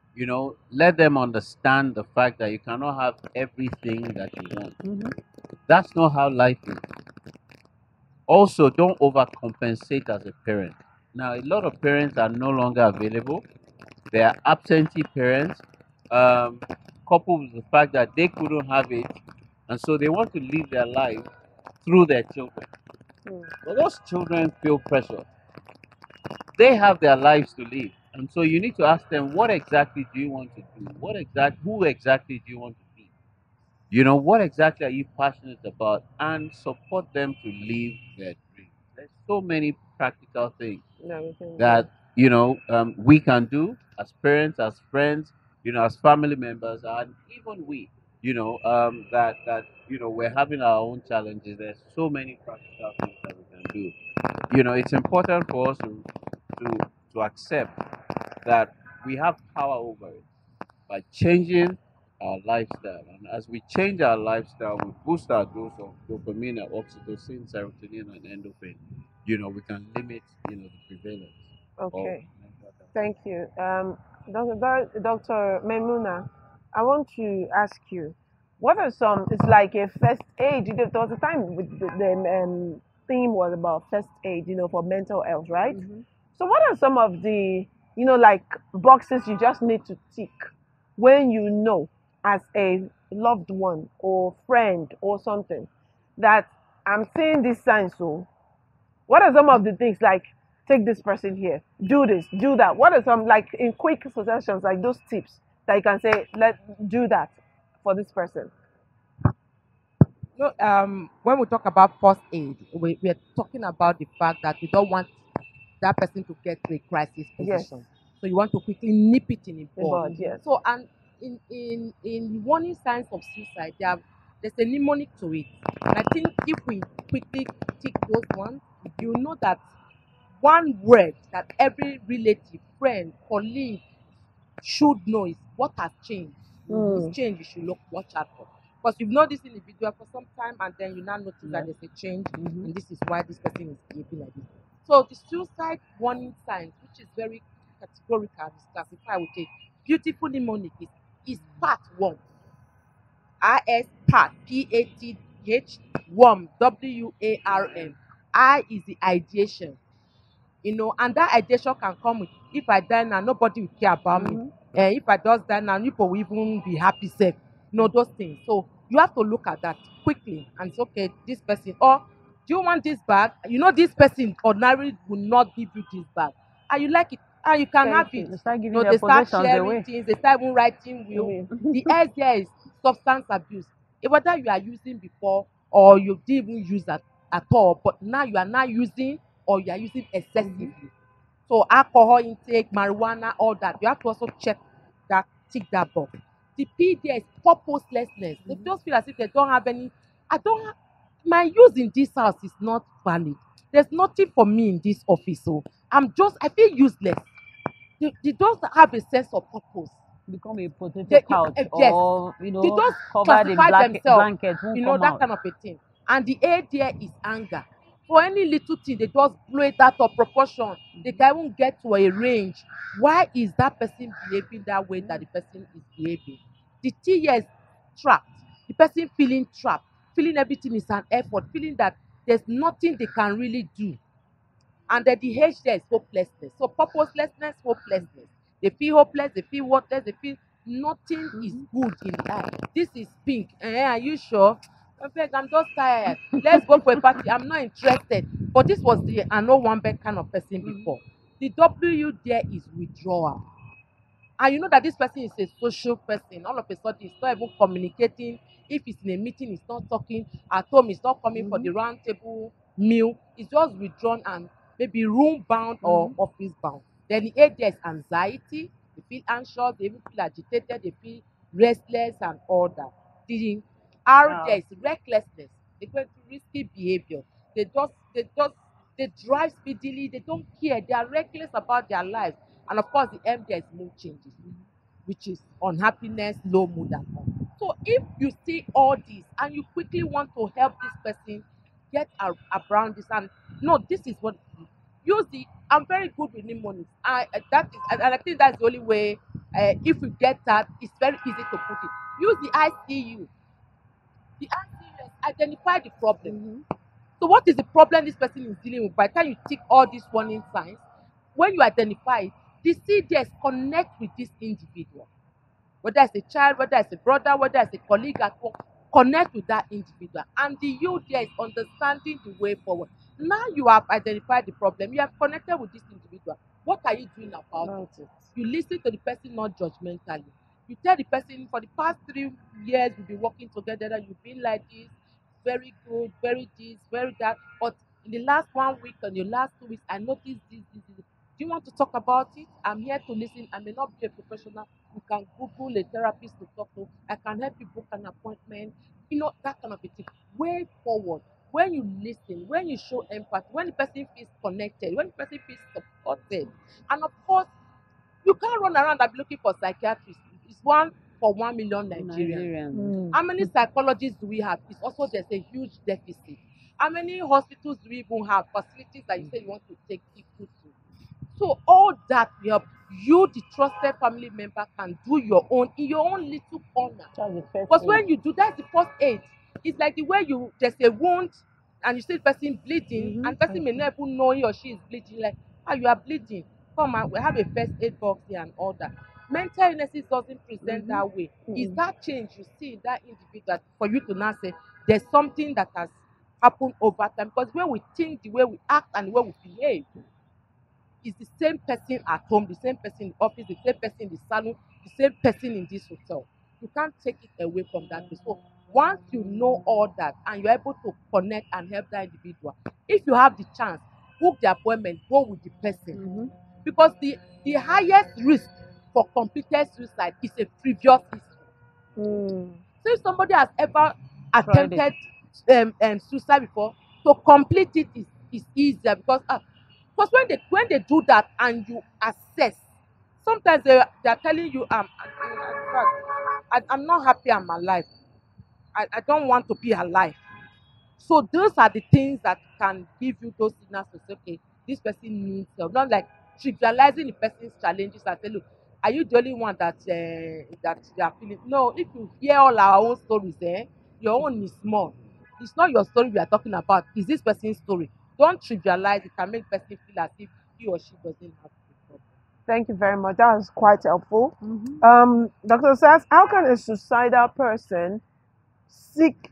it. You know, let them understand the fact that you cannot have everything that you want. Mhm. That's not how life is. Also, don't overcompensate as a parent. Now, a lot of parents are no longer available. They are absentee parents, um, coupled with the fact that they couldn't have it, and so they want to live their life through their children. Mm. But those children feel pressure. They have their lives to live, and so you need to ask them, what exactly do you want to do? What exact, who exactly do you want to be? You know, what exactly are you passionate about? And support them to live their. There's so many practical things Yeah, we can do that you know um, we can do as parents, as friends, you know, as family members, and even we, you know, um, that that you know we're having our own challenges. There's so many practical things that we can do. You know, it's important for us to to to accept that we have power over it by changing our lifestyle. And as we change our lifestyle, we boost our dose of dopamine, oxytocin, serotonin, and endorphin. You know, we can limit, you know, the prevalence. Okay. Thank you. Um, Dr. Dr. Maymunah, I want to ask you, what are some, it's like a first aid, you know, there was a time with the, the um, theme was about first aid, you know, for mental health, right? Mhm. So what are some of the, you know, like boxes you just need to tick when you know as a loved one or friend or something that I'm seeing this sign so what are some of the things like take this person here, do this, do that? What are some like in quick successions, like those tips that you can say, let do that for this person? No, um, when we talk about first aid, we, we are talking about the fact that we don't want that person to get to a crisis Yes. position. So you want to quickly nip it in the bud, yes. So and in in in warning signs of suicide, there are, there's a mnemonic to it. And I think if we quickly tick those ones, you know that one word that every relative, friend, colleague should know is what has changed. Mm. Change you should look watch out for. Because you've known this individual for some time and then you now notice that there's a change Mhm. and this is why this person is behaving like this. So the suicide warning signs, which is very categorical, is classified with a beautiful mnemonic is, is part one. I-S part, P-A-T-H, warm, W-A-R-M. I is the ideation. You know, and that ideation can come with if I die now, nobody will care about me. Mhm. Eh, if I just die now, people will even be happy safe. You know, those things. So you have to look at that quickly and say, okay, this person, or do you want this bag? You know, this person ordinarily will not give you this bag. And you like it, and you can have it. They start You their they start sharing away. things, they start even writing will. The S there is substance abuse. Eh, Whether you are using before or you didn't even use at, at all, but now you are now using or you are using mm-hmm. excessively. So alcohol intake, marijuana, all that. You have to also check that, tick that box. The P there is purposelessness. They mm-hmm. just feel as if they don't have any. I don't. have My use in this house is not valid. There's nothing for me in this office. So I'm just. I feel useless. They, they don't have a sense of purpose. Become a potato They- couch eh, yes. or you know They just cover the classify blanket, you know that out. kind of a thing. And the a there is anger. For any little thing they just blow it out of proportion. They can even get to a range. Why is that person behaving that way that the person is behaving? The thing here is trapped. The person feeling trapped. Feeling everything is an effort. Feeling that there's nothing they can really do and then the H there is hopelessness. So purposelessness hopelessness. They feel hopeless they feel worthless they feel nothing is good in life. This is pink. Eh are you sure? Abeg i'm just tired. Let's go for a party. I'm not interested. But this was the i know one bad kind of person before. The w there is withdrawal. And you know that this person is a social person. All of a sudden he's not even communicating. If he's in a meeting he's not talking. At home he's not coming for the round table meal. He's just withdrawn and maybe room bound or mm-hmm. office bound. Then the A there is anxiety they feel anxious they even feel agitated they feel restless and all that. The R Yeah. there is recklessness they go into risky behavior. They just they just they drive speedily they don't care they are reckless about their lives. And of course the M there is mood changes which is unhappiness low mood and all. So if you see all this and you quickly want to help this person get ar- around this and no this is what use the i'm very good with mnemonics i uh, that is and i think that's the only way uh, if we get that it's very easy to put it. Use the icu the icu is identify the problem. So what is the problem this person is dealing with? By the time you tick all these warning signs when you identify it the cds connect with this individual. Whether it's a child whether it's a brother whether it's a colleague at work connect with that individual and the you there is understanding the way forward. Now you have identified the problem. You have connected with this individual. What are you doing about it? You listen to the person not judgmentally. You tell the person for the past three years we've been working together. That you've been like this. Very good very this very that. But in the last one week and your last two weeks i noticed this this this. Do you want to talk about it? I'm here to listen. I may not be a professional you can google a therapist to talk to i can help you book an appointment you know that kind of a thing way forward when you listen when you show empathy when the person feels connected when the person feels supported and of course you can't run around and be looking for psychiatrists it's one for one million nigerians Nigerians. Hmm. how many psychologists do we have? It's also there's a huge deficit. How many hospitals do we even have? Facilities that you say you want to take people to. So all that help you, the trusted family member, can do your own in your own little corner. The Because when you do that's the first aid. It's like the way you there's a wound and you see the person bleeding and person may not even know he or she is bleeding. Like, ah, you are bleeding. Come on, we have a first aid box here and all that. Mental illnesses doesn't present that way. Is that change you see in that individual for you to now say there's something that has happened over time? Because when we think, the way we act, and the way we behave, is the same person at home, the same person in the office, the same person in the salon, the same person in this hotel. You can't take it away from that. place. So once you know all that and you're able to connect and help that individual, if you have the chance, book the appointment, go with the person. Because the, the highest risk for completed suicide is a previous history. So if somebody has ever attempted um, um, suicide before, to complete it is, is easier because uh, because when they when they do that and you assess, sometimes they they are telling you um in fact, I, I'm not happy I'm alive. I, I don't want to be alive. So those are the things that can give you those signals to say, okay, this person needs help. Not like trivializing the person's challenges and say, look, are you the only one that uh, that they are feeling? No, if you hear all our own stories, eh, your own is small. It's not your story we are talking about. It's this person's story. Don't trivialize. It can make person feel as if he or she doesn't have. Thank you very much. That was quite helpful. Um, Dr. Sass, how can a suicidal person seek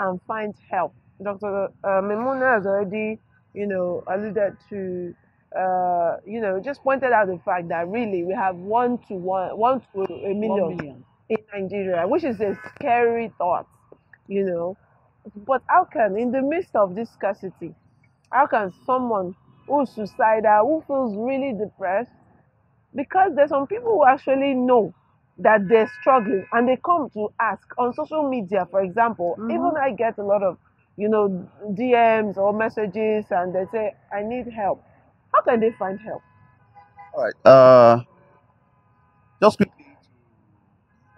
and find help? Dr. Uh, Maymunah has already, you know, alluded to, uh, you know, just pointed out the fact that really we have one to one, one to a million, One million. in Nigeria, which is a scary thought, you know. But how can, in the midst of this scarcity, how can someone who's suicidal, who feels really depressed, because there's some people who actually know that they're struggling and they come to ask on social media, for example. Mm-hmm. Even I get a lot of, you know, DMs or messages and they say, I need help. How can they find help? All right. Uh, just quickly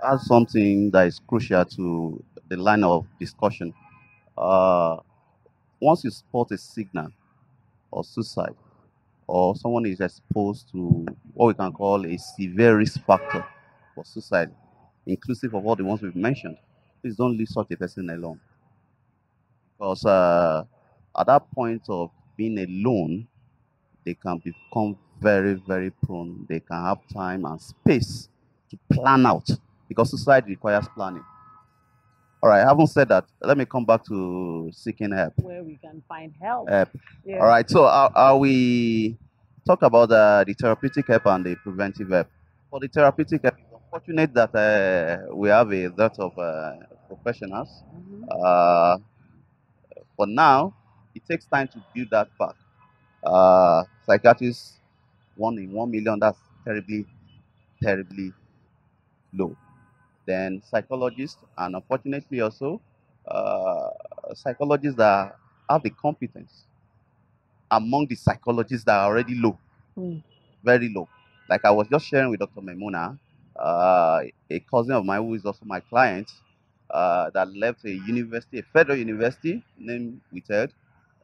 add something that is crucial to the line of discussion. Uh, once you spot a signal or suicide, or someone is exposed to what we can call a severe risk factor for suicide, inclusive of all the ones we've mentioned, please don't leave such a person alone. Because uh, at that point of being alone, they can become very, very prone. They can have time and space to plan out because society requires planning. All right, having said that, let me come back to seeking help. Where we can find help. help. Yeah. All right, so are, are we talk about uh, the therapeutic help and the preventive help? For the therapeutic help, it's unfortunate that uh, we have a lot of uh, professionals. Mhm. Uh, for now, it takes time to build that back. Uh, psychiatrists, one in one million, that's terribly, terribly low. Then psychologists, and unfortunately also, uh, psychologists that have the competence among the psychologists that are already low, Mm. very low. Like I was just sharing with Dr. Maymunah, uh, a cousin of mine who is also my client, uh, that left a university, a federal university named withheld,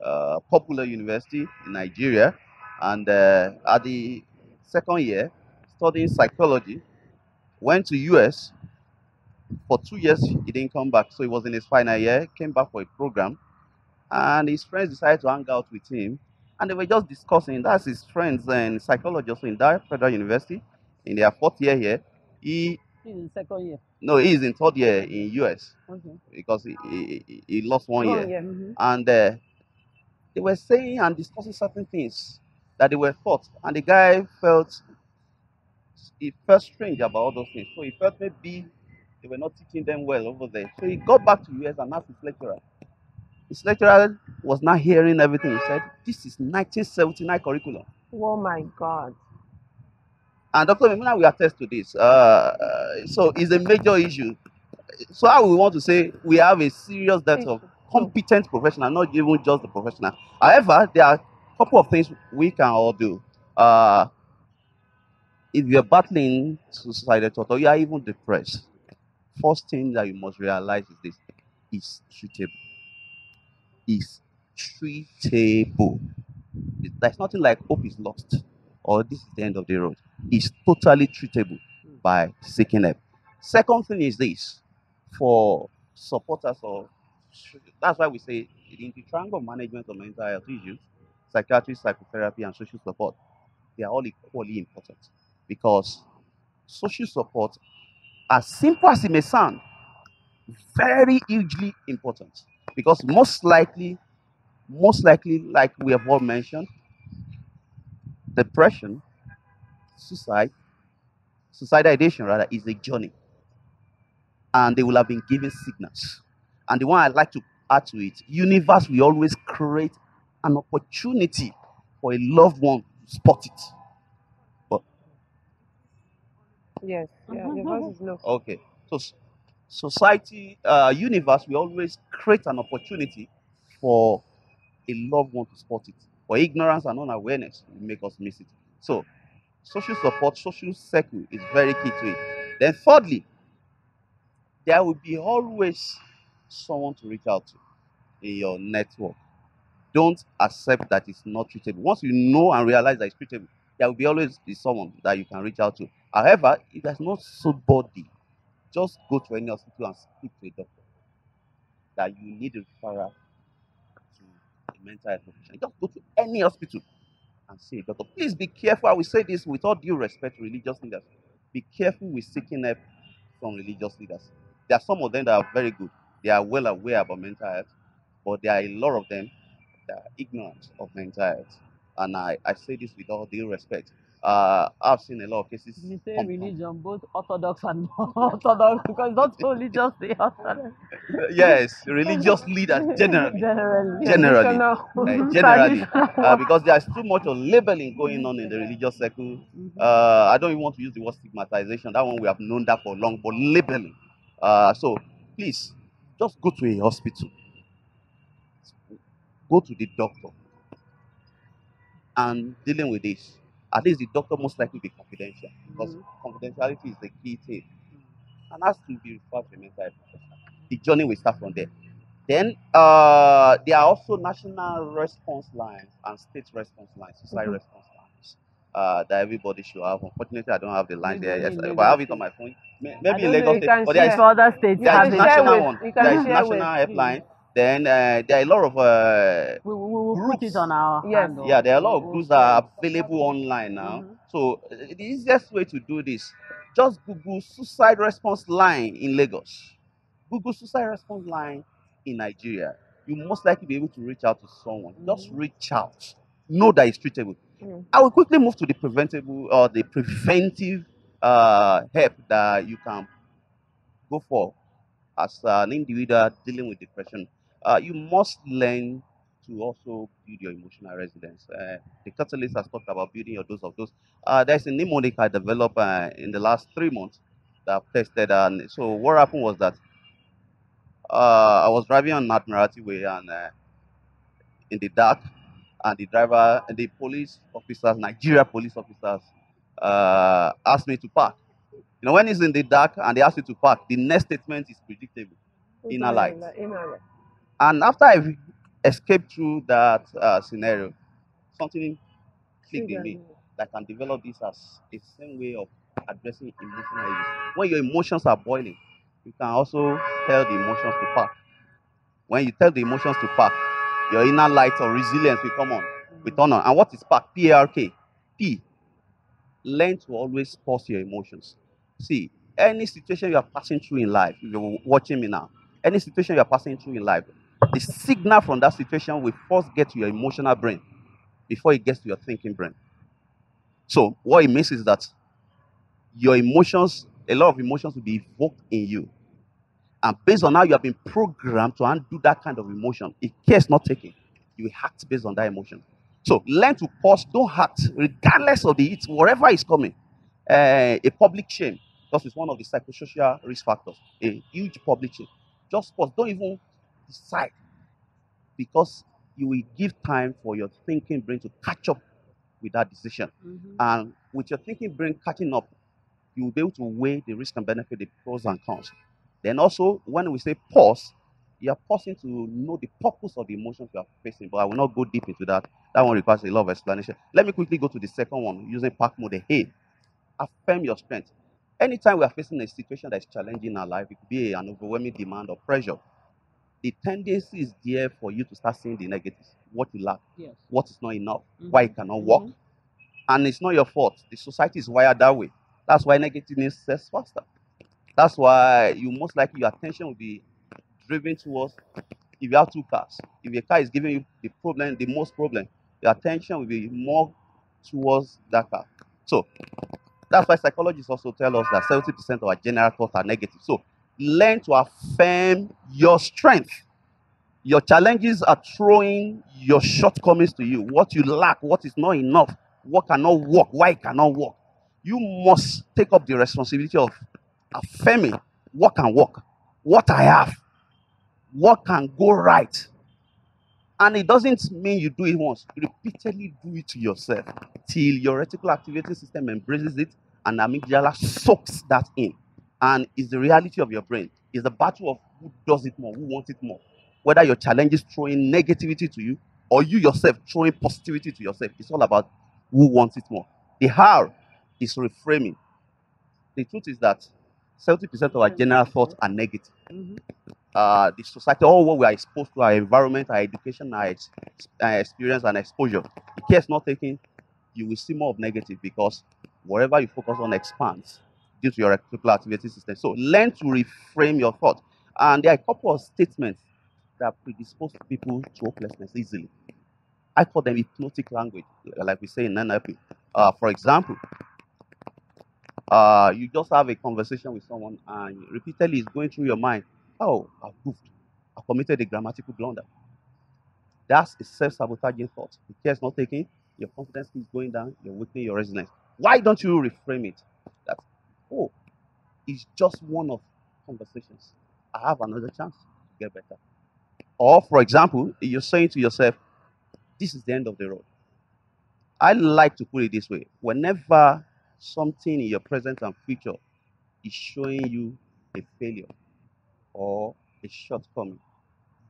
uh, popular university in Nigeria, and uh, at the second year, studying psychology, went to US for two years. He didn't come back, so he was in his final year. Came back for a program, and his friends decided to hang out with him, and they were just discussing. That's his friends and psychologists in that federal university in their fourth year here. He is the second year. no, he is in third year in US Okay. because he, he, he- lost one Oh, year. yeah. Mhm. And uh, they were saying and discussing certain things that they were taught. And the guy felt, he felt strange about all those things. So he felt maybe they were not teaching them well over there. So he got back to US and asked his lecturer. His lecturer was not hearing everything. He said, This is 1979 curriculum. Oh my God. And Dr. Maymunah will attest to this. Uh, uh, so it's a major issue. So I would want to say we have a serious debt of competent professional, not even just the professional. However, there are a couple of things we can all do. Uh, if you're battling suicidal thought or you are even depressed, first thing that you must realize is this is treatable. Is treatable. There's nothing like hope is lost or this is the end of the road. It's totally treatable hmm. by seeking help. Second thing is this for supporters or that's why we say in the triangle management of mental health issues, psychiatry, psychotherapy, and social support, they are all equally important because social support, as simple as it may sound, very hugely important because most likely, most likely, like we have all mentioned, depression, suicide, suicidal ideation rather, is a journey. And they will have been given signals. And the one I'd like to add to it, universe will always create an opportunity for a loved one to spot it. Yes. Yeah. Is low. Okay. So society, uh, universe will always create an opportunity for a loved one to spot it. For ignorance and unawareness will make us miss it. So social support, social circle is very key to it. Then thirdly, there will be always someone to reach out to in your network. Don't accept that it's not treatable. Once you know and realize that it's treatable, there will be always be someone that you can reach out to. However, if there's not somebody, just go to any hospital and speak to a doctor that you need a referral to a mental health professional. Just go to any hospital and say, Doctor, please be careful. I will say this with all due respect to religious leaders. Be careful with seeking help from religious leaders. There are some of them that are very good. They are well aware about mental health, but there are a lot of them that are ignorant of mental health. And I, I say this with all due respect. Uh, I've seen a lot of cases. You say come- religion, both orthodox and non-orthodox, because not only just the orthodox. yes, religious leaders generally. Generally. Generally. Uh, generally, uh, because there's too much of labeling going on in the religious circle. Uh, I don't even want to use the word stigmatization. That one we have known that for long, but labeling. Uh, so please, just go to a hospital, go to the doctor, and dealing with this. At least the doctor most likely be confidential because confidentiality is the key thing. and has to be referred to a mental health professional. The journey will start from there. Then uh, there are also national response lines and state response lines, society Mhm. response lines uh, that everybody should have. Unfortunately, I don't have the line there. Yes, In but I have it on my phone. Maybe in Lagos you State, can but there is If other states You there have is can it, national with- one. There is share national with- helpline. Then uh, there are a lot of uh, we, we will put it Groups. on our Yes. handle. yeah, there are a lot of We'll groups that are available online now. Mhm. So uh, the easiest way to do this, just Google suicide response line in Lagos. Google suicide response line in Nigeria. You most likely be able to reach out to someone. Just Mhm. reach out. Know that it's treatable. Mm. I will quickly move to the preventable or the preventive uh, help that you can go for as an individual dealing with depression. Uh, you must learn to also build your emotional resilience. Uh, the catalyst has talked about building your dose of those. Uh, there's a mnemonic I developed uh, in the last three months that I've tested. And so what happened was that uh, I was driving on Admiralty Way and uh, in the dark, and the driver, and the police officers, Nigeria police officers, uh, asked me to park. You know, when it's in the dark and they ask you to park, the next statement is predictable. Inner light. Inner light. And after I escaped through that uh, scenario, something clicked in me that can develop this as a same way of addressing emotional issues. When your emotions are boiling, you can also tell the emotions to park. When you tell the emotions to park, your inner light or resilience will come on, will turn on. And what is park? P A R K. P. Learn to always pause your emotions. See, any situation you are passing through in life, if you're watching me now, any situation you are passing through in life, the signal from that situation will first get to your emotional brain before it gets to your thinking brain. So what it means is that your emotions, a lot of emotions will be evoked in you. And based on how you have been programmed to undo that kind of emotion, if care is not taken, you will act based on that emotion. So learn to pause, don't act, regardless of the it, whatever is coming. Uh, a public shame, because it's one of the psychosocial risk factors, a huge public shame. Just pause, don't even decide, because you will give time for your thinking brain to catch up with that decision. Mhm. And with your thinking brain catching up, you will be able to weigh the risk and benefit, the pros and cons. Then also, when we say pause, you are pausing to know the purpose of the emotions you are facing. But I will not go deep into that. That one requires a lot of explanation. Let me quickly go to the second one using Park mode. The hey, affirm your strength. Anytime we are facing a situation that is challenging in our life, it could be an overwhelming demand or pressure. The tendency is there for you to start seeing the negatives, what you lack, Yes. what is not enough, why it cannot work. Mhm. And it's not your fault. The society is wired that way. That's why negativeness says faster. That's why you most likely your attention will be driven towards if you have two cars. If your car is giving you the problem, the most problem, your attention will be more towards that car. So that's why psychologists also tell us that 70% of our general thoughts are negative. So learn to affirm your strength. Your challenges are throwing your shortcomings to you. What you lack, what is not enough, what cannot work, why it cannot work. You must take up the responsibility of affirming what can work, what I have, what can go right. And it doesn't mean you do it once. You repeatedly do it to yourself till your reticular activating system embraces it and amygdala soaks that in. And it's the reality of your brain. It's the battle of who does it more, who wants it more. Whether your challenge is throwing negativity to you or you yourself throwing positivity to yourself. It's all about who wants it more. The how is reframing. The truth is that 70% of our general thoughts are negative Mhm. uh, the society, all what we are exposed to, our environment, our education, our, ex- our experience, and exposure. If care is not taken, you will see more of negative because wherever you focus on expands due to your reticular activity system. So learn to reframe your thought. And there are a couple of statements that predispose people to hopelessness easily. I call them hypnotic language, like we say in NLP. Uh, for example, uh, you just have a conversation with someone and repeatedly it's going through your mind, oh, I've goofed. I committed a grammatical blunder. That's a self-sabotaging thought. The care is not taken, your confidence is going down, you're weakening your resilience. Why don't you reframe it? That, oh, it's just one of conversations. I have another chance to get better. Or, for example, you're saying to yourself, this is the end of the road. I like to put it this way whenever something in your present and future is showing you a failure or a shortcoming,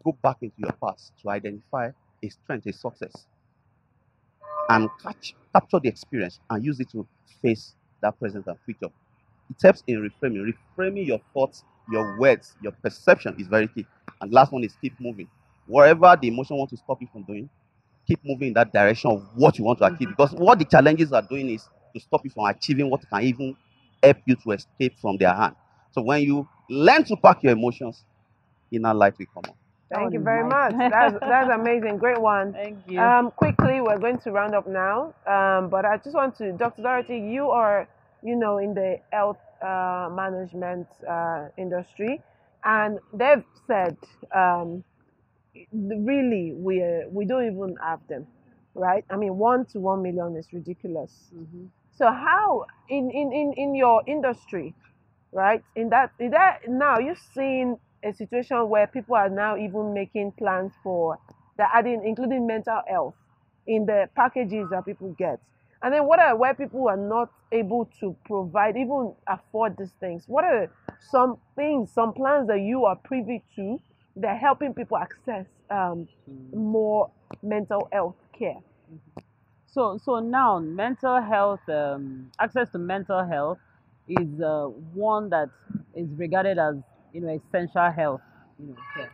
go back into your past to identify a strength, a success, and catch, capture the experience and use it to face that present and future. It helps in reframing. Reframing your thoughts, your words, your perception is very key. And last one is keep moving. Whatever the emotion wants to stop you from doing, keep moving in that direction of what you want to achieve. Because what the challenges are doing is to stop you from achieving what can even help you to escape from their hand. So when you learn to pack your emotions, inner light will come on. Thank Oh, you very nice. much. That's that's amazing. Great one. Thank you. Um, quickly, we're going to round up now. Um, but I just want to, Dr. Dorothy, you are, you know, in the health uh, management uh, industry, and they've said, um, really, we uh, we don't even have them, right? I mean, one to one million is ridiculous. Mhm. So how in in in, in your industry, right? In that in that now you're seeing a situation where people are now even making plans for they're adding including mental health in the packages that people get. And then what are where people are not able to provide, even afford these things? What are some things, some plans that you are privy to that are helping people access um, more mental health care? So, so now mental health, um, access to mental health is uh, one that is regarded as you know essential health, you know, care.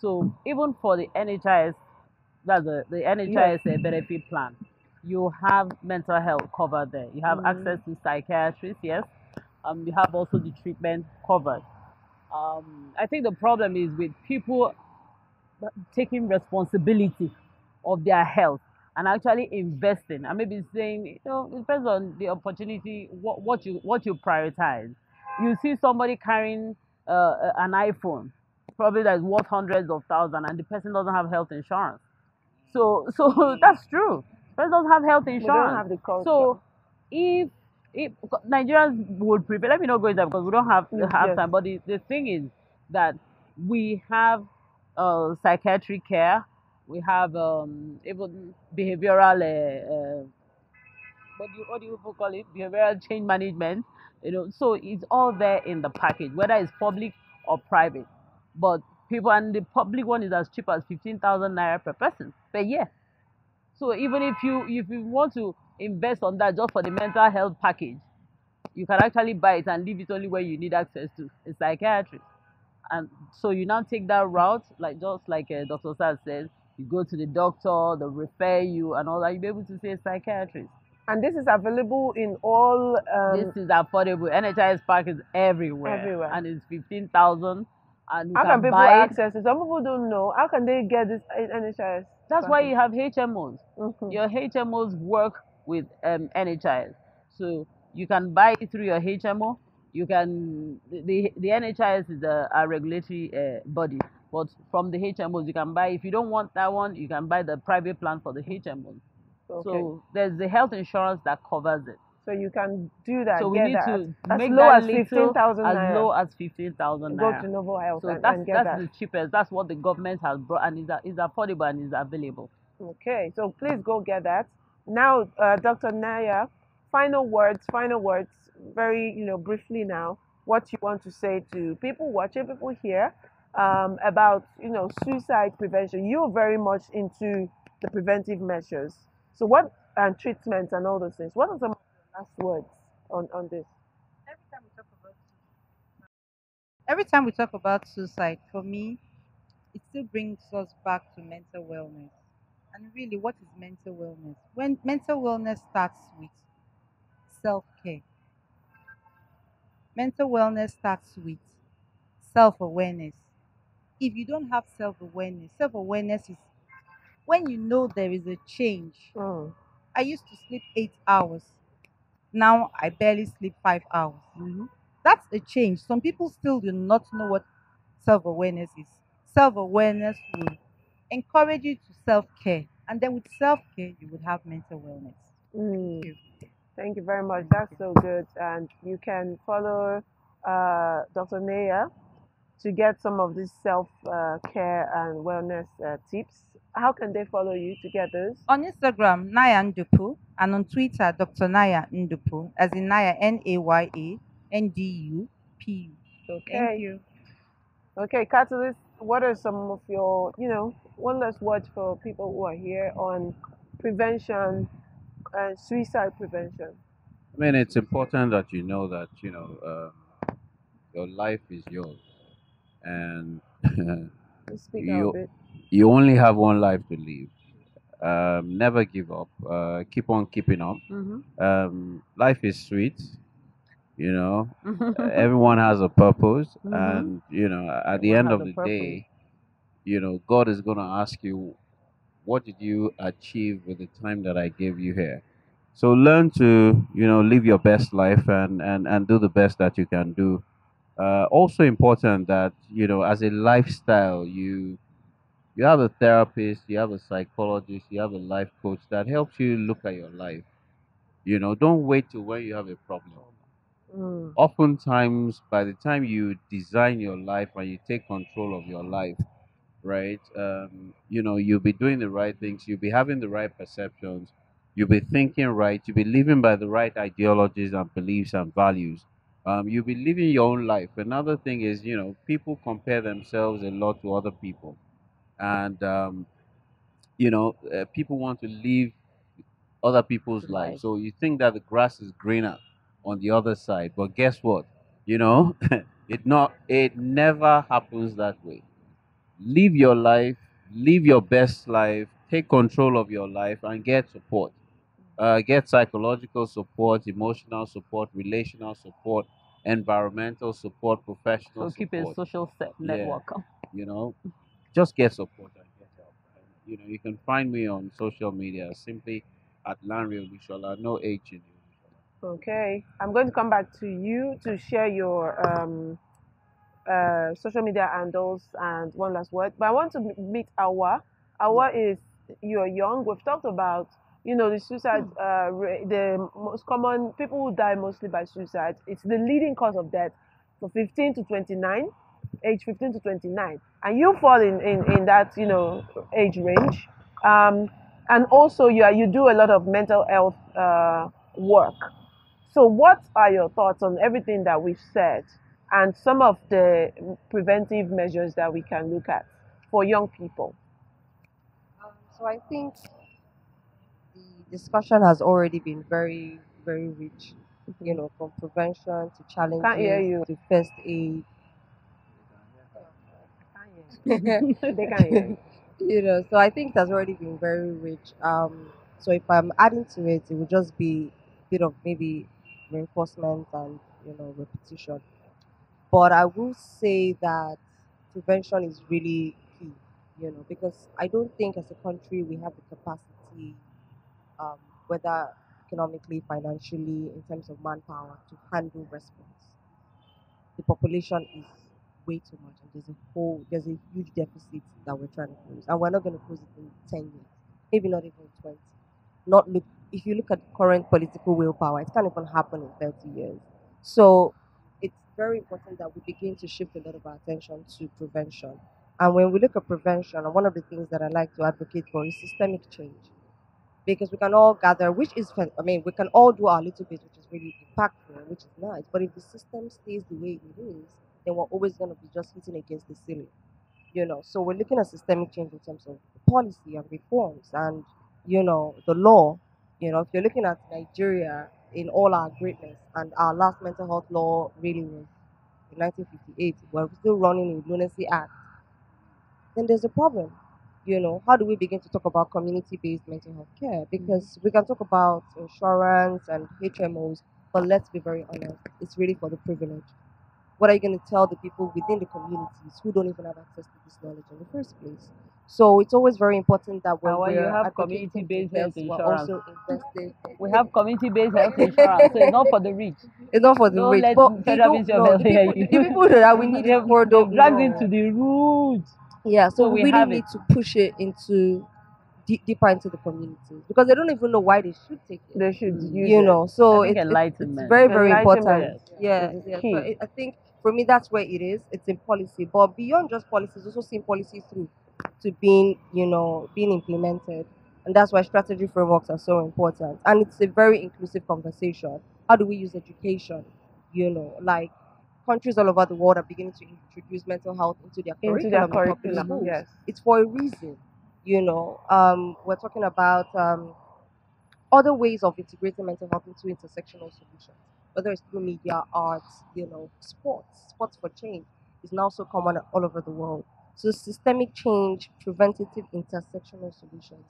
So even for the NHIS, that's the the NHIS uh, benefit plan, you have mental health covered there. You have Mm. access to psychiatrists, yes. Um, you have also the treatment covered. Um, I think the problem is with people taking responsibility of their health and actually investing I may be saying you know it depends on the opportunity what, what you what you prioritize you see somebody carrying uh, an iphone probably that's worth hundreds of thousands and the person doesn't have health insurance so so that's true person doesn't have health We insurance don't have the culture. so if if Nigerians would prefer, let me not go into that because we don't have Mm, have yes. time. But the, the thing is that we have uh, psychiatric care, we have um, even behavioral uh, uh, what do you what do you call it? Behavioral change management. You know, so it's all there in the package, whether it's public or private. But people and the public one is as cheap as fifteen thousand naira per person per year. So even if you if you want to invest on that just for the mental health package, you can actually buy it and leave it only where you need access to a psychiatrist. And so you now take that route, like just like uh, Dr. Saz says, you go to the doctor, they refer you and all that. You'll be able to see a psychiatrist. and this is available in all um, this is affordable. NHIS Park is everywhere, Everywhere. and it's fifteen thousand. And how can, can people buy access it? Some people don't know. How can they get this NHS? That's why you have HMOs. Mhm. Your HMOs work with um, NHIS. So you can buy it through your HMO. You can, the, the NHIS is a, a regulatory uh, body, but from the HMOs, you can buy, if you don't want that one, you can buy the private plan for the HMOs. Okay. So there's the health insurance that covers it. So you can do that. so we need that. to as make low that as fifteen thousand as low as 15,000 Go to Novo Health So and, that's, and that's that. the cheapest. That's what the government has brought and is, is affordable and is available. Okay, so please go get that. Now, uh, Dr. Naya, final words, final words, very, you know, briefly now, what you want to say to people watching, people here, um, about, you know, suicide prevention. You're very much into the preventive measures. So what, and treatments and all those things. What are some last words on, on this? every time we talk about suicide, for me, it still brings us back to mental wellness. And really, what is mental wellness? When mental wellness starts with self care, mental wellness starts with self awareness. If you don't have self awareness, self awareness is when you know there is a change. Mm. I used to sleep eight hours. Now I barely sleep five hours. That's a change. Some people still do not know what self awareness is. Self awareness will encourage you to self care. And then with self care, you would have mental wellness. Mm. you. Thank you very much. That's so good. And you can follow uh, Dr. Naya to get some of these self uh, care and wellness uh, tips. How can they follow you to get those? On Instagram, Naya Ndupu, and on Twitter, Dr. Naya Ndupu, as in Naya, N A Y A N D U P U. Okay. Thank you. Okay, Catalyst, what are some of your, you know, one last word for people who are here on prevention and suicide prevention? I mean, it's important that you know that you know um, your life is yours, and speak You- out a bit. You only have one life to live. Um, never give up. Uh, keep on keeping up. Mm-hmm. Um, life is sweet. You know, everyone has a purpose, Mhm. and you know, at the end of the purpose. day, you know, God is gonna ask you, what did you achieve with the time that I gave you here? So learn to, you know, live your best life and and and do the best that you can do. Uh, also important that you know, as a lifestyle, you you have a therapist, you have a psychologist, you have a life coach that helps you look at your life. You know, don't wait till when you have a problem Mm. oftentimes by the time you design your life and you take control of your life right um, you know you'll be doing the right things you'll be having the right perceptions you'll be thinking right you'll be living by the right ideologies and beliefs and values um, you'll be living your own life another thing is you know people compare themselves a lot to other people and um, you know uh, people want to live other people's Life. lives so you think that the grass is greener on the other side but guess what you know it not it never happens that way live your life live your best life take control of your life and get support uh, get psychological support emotional support relational support environmental support professional so professional keep a social set Yeah. network. you know just get support and get help and, you know you can find me on social media simply at Lanre Olusola, no H in it. Okay, I'm going to come back to you to share your um, uh, social media handles and one last word. But I want to meet Awa. Awa is you're young. We've talked about you know the suicide, uh, the most common people who die mostly by suicide. It's the leading cause of death for 15 to 29, age 15 to 29, and you fall in in, in that you know age range. Um, and also you are, you do a lot of mental health uh, work. So, what are your thoughts on everything that we've said and some of the preventive measures that we can look at for young people? Um, so I think the discussion has already been very, very rich. You know, from prevention to challenges Can't hear you. to first aid. They can you know, so I think it has already been very rich. Um, so if I'm adding to it, it would just be a bit of maybe reinforcement and you know repetition. But I will say that prevention is really key. You know, because I don't think as a country we have the capacity, um, whether economically, financially, in terms of manpower, to handle response. The population is way too much, and there's a whole, there's a huge deficit that we're trying to close, and we're not going to close it in ten years, maybe not even twenty. Not look. If you look at current political willpower, it can't even happen in thirty years. So it's very important that we begin to shift a lot of our attention to prevention. And when we look at prevention, one of the things that I like to advocate for is systemic change. Because we can all gather, which is, I mean, we can all do our little bit, which is really impactful, which is nice. But if the system stays the way it is, then we're always going to be just hitting against the ceiling. You know, so we're looking at systemic change in terms of policy and reforms and, you know, the law. You know, if you're looking at Nigeria in all our greatness, and our last mental health law really was in 1958, we're still running a lunacy act, then there's a problem. You know, how do we begin to talk about community-based mental health care? Mm-hmm. Because we can talk about insurance and HMOs, but let's be very honest, it's really for the privileged. What are you going to tell the people within the communities who don't even have access to this knowledge in the first place? So it's always very important that when we're have community-based health insurance. We have community-based health insurance, so it's not for the rich. It's not for the Don't rich, let but they Federal don't Ministry of know. Health The people, the people that we need is for the dragged it to the roots. Yeah, so, So we we really need it. to push it into deep, deeper into the communities because they don't even know why they should take it. They should You it. know, so it's, it's, very very important. Yeah, is yeah. key. So I, I think for me that's where it is. It's in policy, but beyond just policies, also seeing policy through to being you know being implemented, and that's why strategy frameworks are so important. And it's a very inclusive conversation. How do we use education? You know, like countries all over the world are beginning to introduce mental health into their Into their curriculum public curriculum, schools. yes. It's for a reason. You know, um, we're talking about um, other ways of integrating mental health into intersectional solutions, whether it's through media, arts, you know, sports. Sports for change is now so common all over the world. So systemic change, preventative intersectional solutions,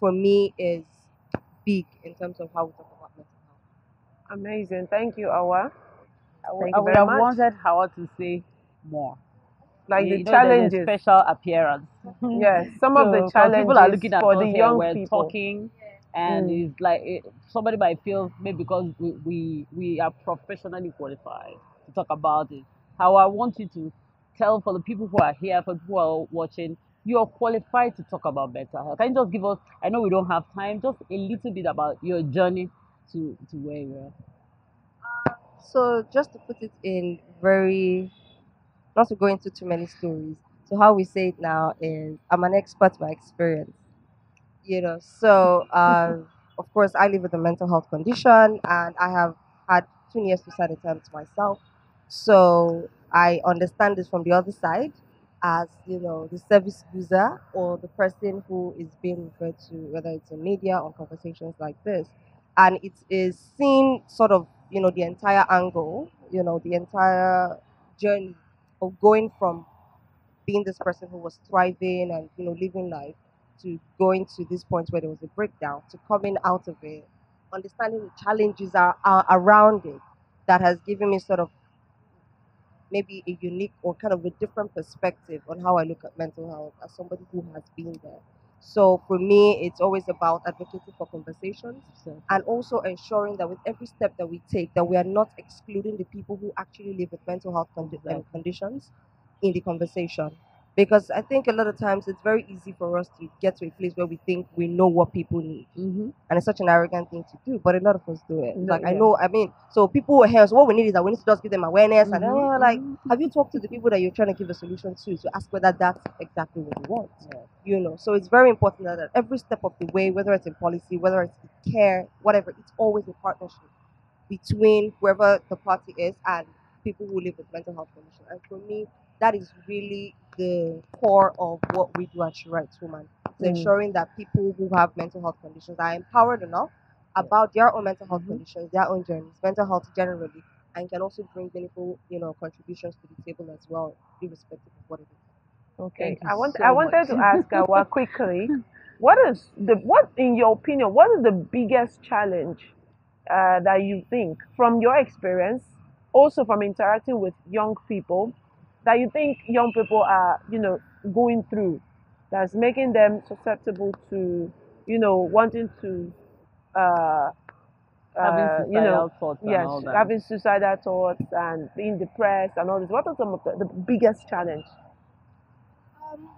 for me is big in terms of how we talk about mental health. Amazing. Thank you, Awa. I would- Thank I you would have much. wanted Howard to say more. Like You the know, challenges. special appearance. Yes, some of the challenges people are looking at for the young we're people. talking, and Mm. it's like it, somebody might feel maybe because we, we we are professionally qualified to talk about it. How I want you to tell for the people who are here, for people who are watching, you're qualified to talk about mental health. Can you just give us? I know we don't have time. Just a little bit about your journey to to where you are. So just to put it in very, not to go into too many stories. So how we say it now is, I'm an expert by experience. You know, so um, of course I live with a mental health condition, and I have had two near suicide attempts myself. So I understand this from the other side, as you know, the service user or the person who is being referred to, whether it's in media or conversations like this and it is seen sort of you know the entire angle you know the entire journey of going from being this person who was thriving and you know living life to going to this point where there was a breakdown to coming out of it understanding the challenges are, are around it that has given me sort of maybe a unique or kind of a different perspective on how I look at mental health as somebody who has been there. So for me, it's always about advocating for conversations So, and also ensuring that with every step that we take, that we are not excluding the people who actually live with mental health condi- um, Exactly. conditions in the conversation. Because I think a lot of times it's very easy for us to get to a place where we think we know what people need mm-hmm. and it's such an arrogant thing to do, but a lot of us do it. No, like I know, I mean, so people were here. So what we need is that we need to just give them awareness, and Mhm, uh, like, have you talked to the people that you're trying to give a solution to to ask whether that's exactly what you want? You know, so it's very important that at every step of the way, whether it's in policy, whether it's in care, whatever, it's always a partnership between whoever the party is and people who live with mental health condition. And for me, that is really the core of what we do at She Writes Woman. It's Mm. ensuring that people who have mental health conditions are empowered enough about their own mental health Mm-hmm. conditions, their own journeys, mental health generally, and can also bring meaningful, you know, contributions to the table as well, irrespective of what it is. Okay, Thank I want so I wanted to ask Hauwa quickly, what is the what in your opinion? What is the biggest challenge uh, that you think from your experience, also from interacting with young people, that you think young people are you know going through, that's making them susceptible to you know wanting to uh, Having uh, you know suicidal thoughts and yes all that. having suicidal thoughts and being depressed and all this. What are some of the, the biggest challenge? Um,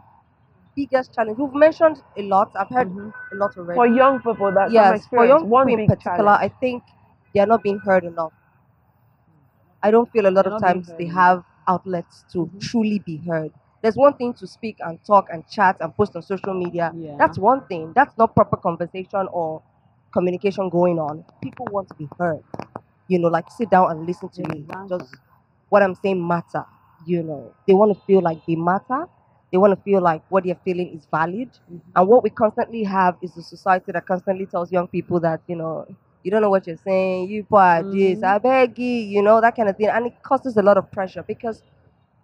biggest challenge. We've mentioned a lot. I've heard Mhm. a lot already. for young people that from yes, for young one people in particular, challenge. I think they are not being heard enough. I don't feel a lot They're of times they have outlets to Mhm. truly be heard. There's one thing to speak and talk and chat and post on social media. Yeah. That's one thing. That's not proper conversation or communication going on. People want to be heard. You know, like sit down and listen to me. Exactly. Just what I'm saying matter. You know, they want to feel like they matter. They want to feel like what they're feeling is valid. And what we constantly have is a society that constantly tells young people that, you know, you don't know what you're saying, you are this, Mhm. I beg you, you know, that kind of thing. And it causes a lot of pressure because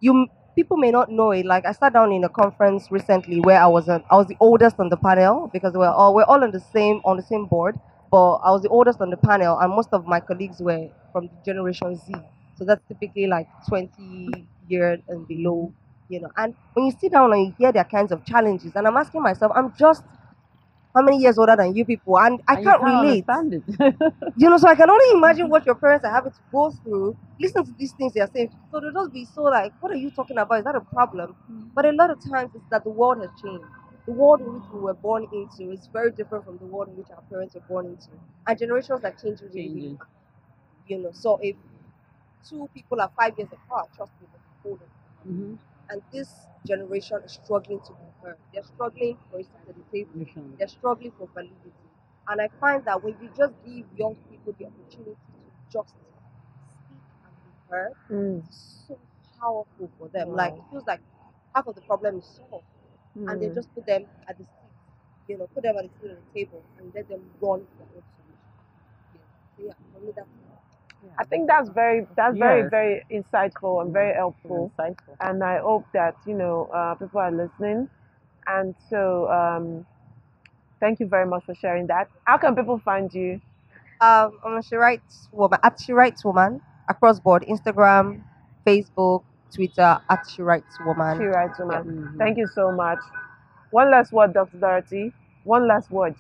you people may not know it. Like I sat down in a conference recently where I was a, I was the oldest on the panel because we're all we're all on the same on the same board, but I was the oldest on the panel and most of my colleagues were from the generation Z. So that's typically like 20 years and below, you know. And when you sit down and you hear their kinds of challenges, and I'm asking myself, I'm just how many years older than you people, and I And you can't relate. You know, so I can only imagine what your parents are having to go through. Listen to these things they are saying. So they'll just be so like, what are you talking about? Is that a problem? But a lot of times it's that the world has changed. The world in which we were born into is very different from the world in which our parents were born into. And generations are changing really. You know, so if two people are five years apart, trust me, they're older. Mhm. And this generation is struggling to be heard. They're struggling for a seat at the table Mission. they're struggling for validity. And I find that when you just give young people the opportunity to just speak and be heard, Mm. it's so powerful for them. Like it feels like half of the problem is solved, and they Mm. just put them at the seat, you know, put them at the seat on the table, and let them run their own solution. Yeah, so yeah, for me that's I think that's very that's very Yes. very insightful and very helpful. Insightful. and I hope that you know uh, people are listening. And so, um, thank you very much for sharing that. How can people find you? Um, I'm a She Writes Woman at She Writes Woman across board Instagram, Facebook, Twitter at She Writes Woman. She writes woman. Mhm. Thank you so much. One last word, Dr. Dorothy. One last word.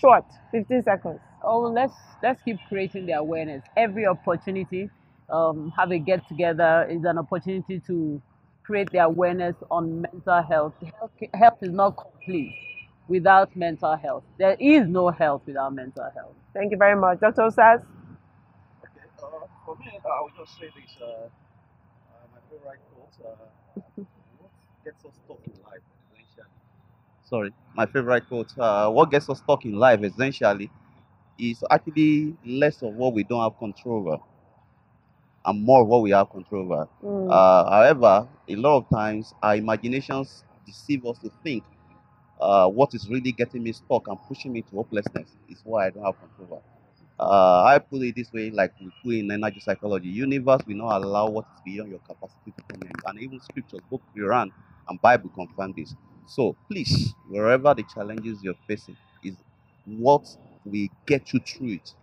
Short, 15 seconds. Oh let's let's keep creating the awareness every opportunity um, have a get together is an opportunity to create the awareness on mental health health, health is not complete without mental health there is no health without mental health Thank you very much. Dr. Osas? Okay, uh, for me, I would just say this. Uh, uh, my favorite quote: uh, "What gets us stuck in life, essentially." Sorry, my favorite quote: uh, "What gets us stuck in life, essentially, is actually less of what we don't have control over, and more of what we have control over." Mm. Uh, however, a lot of times our imaginations deceive us to think uh, what is really getting me stuck and pushing me to hopelessness is what I don't have control over. Uh, I put it this way, like we put in energy psychology. Universe will not allow what is beyond your capacity to comment, and even scriptures, both Quran and Bible confirm this. So please, wherever the challenges you're facing is what will get you through it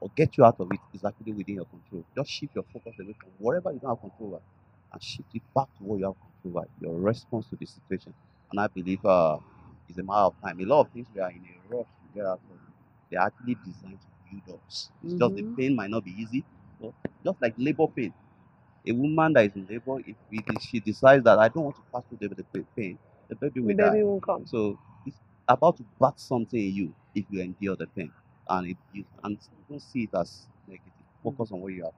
or get you out of it is actually within your control. Just shift your focus away from whatever you don't have control over and shift it back to what you have control over, your response to the situation. And I believe uh, it's a matter of time. A lot of things we are in a rush to get out of, they're actually designed to build us. It's just the Mhm. pain might not be easy, but just like labor pain. A woman that is in labor, if it, she decides that I don't want to pass through the, the pain, the baby The will baby die. will come. So it's about to birth something in you if you endure the pain, and it you and don't see it as negative. Focus on what you have.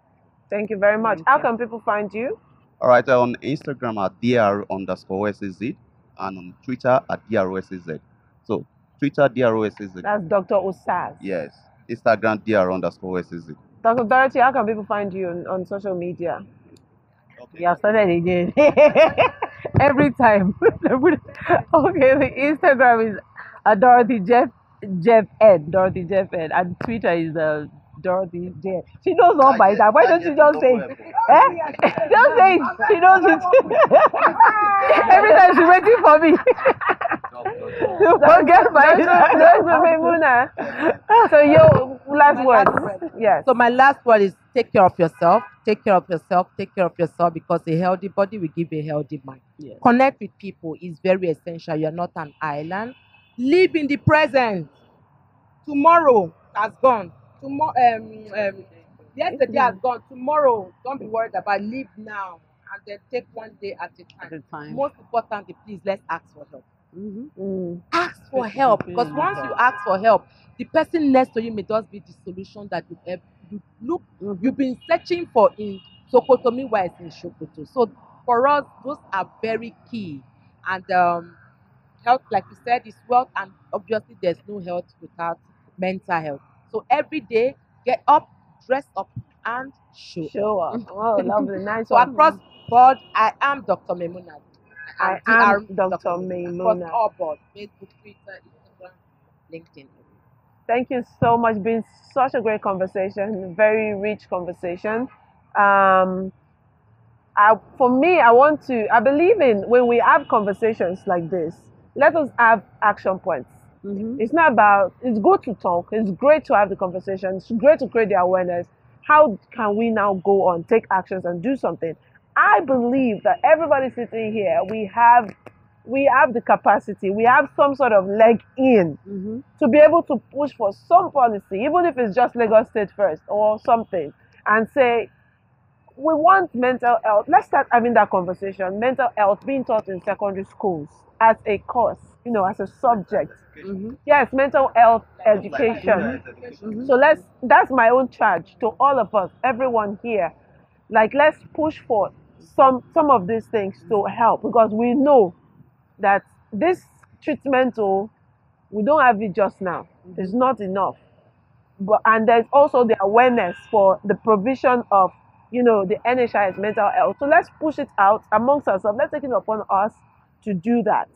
Thank you very much. How can people find you? All right, on Instagram at dr underscore SSZ and on Twitter at DROSSZ. So Twitter DROSSZ. That's Dr. Osas. Yes. Instagram dr underscore SSZ. Dr. Dorothy, how can people find you on, on social media? you have started again every time okay the instagram is uh, dorothy jeff jeff ed dorothy jeff ed and twitter is uh, dorothy j she knows all by that why don't you just say it? eh? just say it she knows it every time she's waiting for me to forget my Dr. Maymunah. So your last word. Yes. So my last word is take care of yourself. Take care of yourself. Take care of yourself because a healthy body will give a healthy mind. Yes. Connect with people is very essential. You're not an island. Live in the present. Tomorrow has gone. Tomorrow, um, um, yesterday has gone. Tomorrow, don't be worried about. Live now and then take one day at a at time. the time Most importantly, please let's ask for help. Mhm. Mm. Ask for help because once you ask for help, the person next to you may just be the solution that you have you look you've been searching for in Sokoto, meanwhile it's in Sokoto. So for us, those are very key. And um, health, like you said, is wealth, and obviously there's no health without mental health. So every day, get up, dress up, and show. up. Show up. Oh, lovely. Nice So one. across board, I am Dr. Maymunah. I am DR Dr. Across all board, Facebook, Twitter, Instagram, LinkedIn. Thank you so much. Been such a great conversation, very rich conversation. Um, I, for me, I want to. I believe in when we have conversations like this. Let us have action points. Mhm. It's not about. It's good to talk. It's great to have the conversation. It's great to create the awareness. How can we now go on, take actions, and do something? I believe that everybody sitting here, we have, we have the capacity. We have some sort of leg in Mhm. to be able to push for some policy, even if it's just Lagos State first or something, and say, we want mental health. Let's start having that conversation. Mental health being taught in secondary schools as a course, you know, as a subject. Mhm. Yes, mental health education. So let's that's my own charge to all of us, everyone here. Like let's push for some some of these things to help because we know that this treatment oh, we don't have it just now. It's not enough. But and there's also the awareness for the provision of you know, the NHIS mental health. So let's push it out amongst ourselves. Let's take it upon us to do that.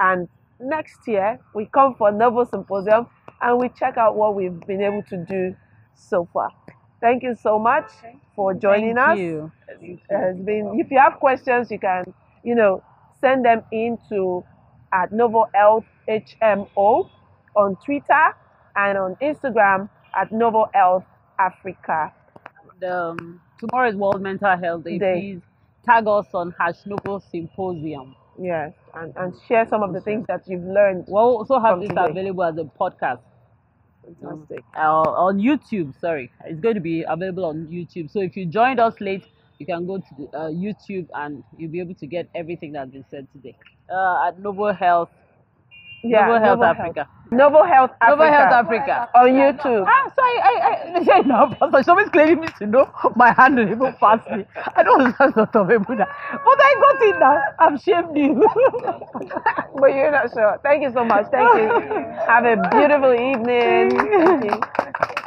And next year, we come for Novo Symposium and we check out what we've been able to do so far. Thank you so much for joining Thank us. you. It has been, if you have questions, you can, you know, send them in to at Novo Health HMO on Twitter and on Instagram at Novo Health Africa. The, um, tomorrow is World Mental Health Day. Day. Please tag us on Hashnovo Symposium. Yes, and, and share some of the things that you've learned. We'll also have this today. available as a podcast. Fantastic. uh, on YouTube. Sorry, it's going to be available on YouTube. So if you joined us late, you can go to the, uh, YouTube and you'll be able to get everything that's been said today. Uh, at Novo Health, Yeah, Novo Health Novo Africa. Novo Health Africa. Novo Health Africa. On YouTube. Ah, sorry, I, I, say no, Pastor. Somebody's claiming me to know my hand and even pass me. I don't understand sort of a Buddha. But I got it now. I'm shamed you. but you're not sure. Thank you so much. Thank you. Have a beautiful evening. Thank you.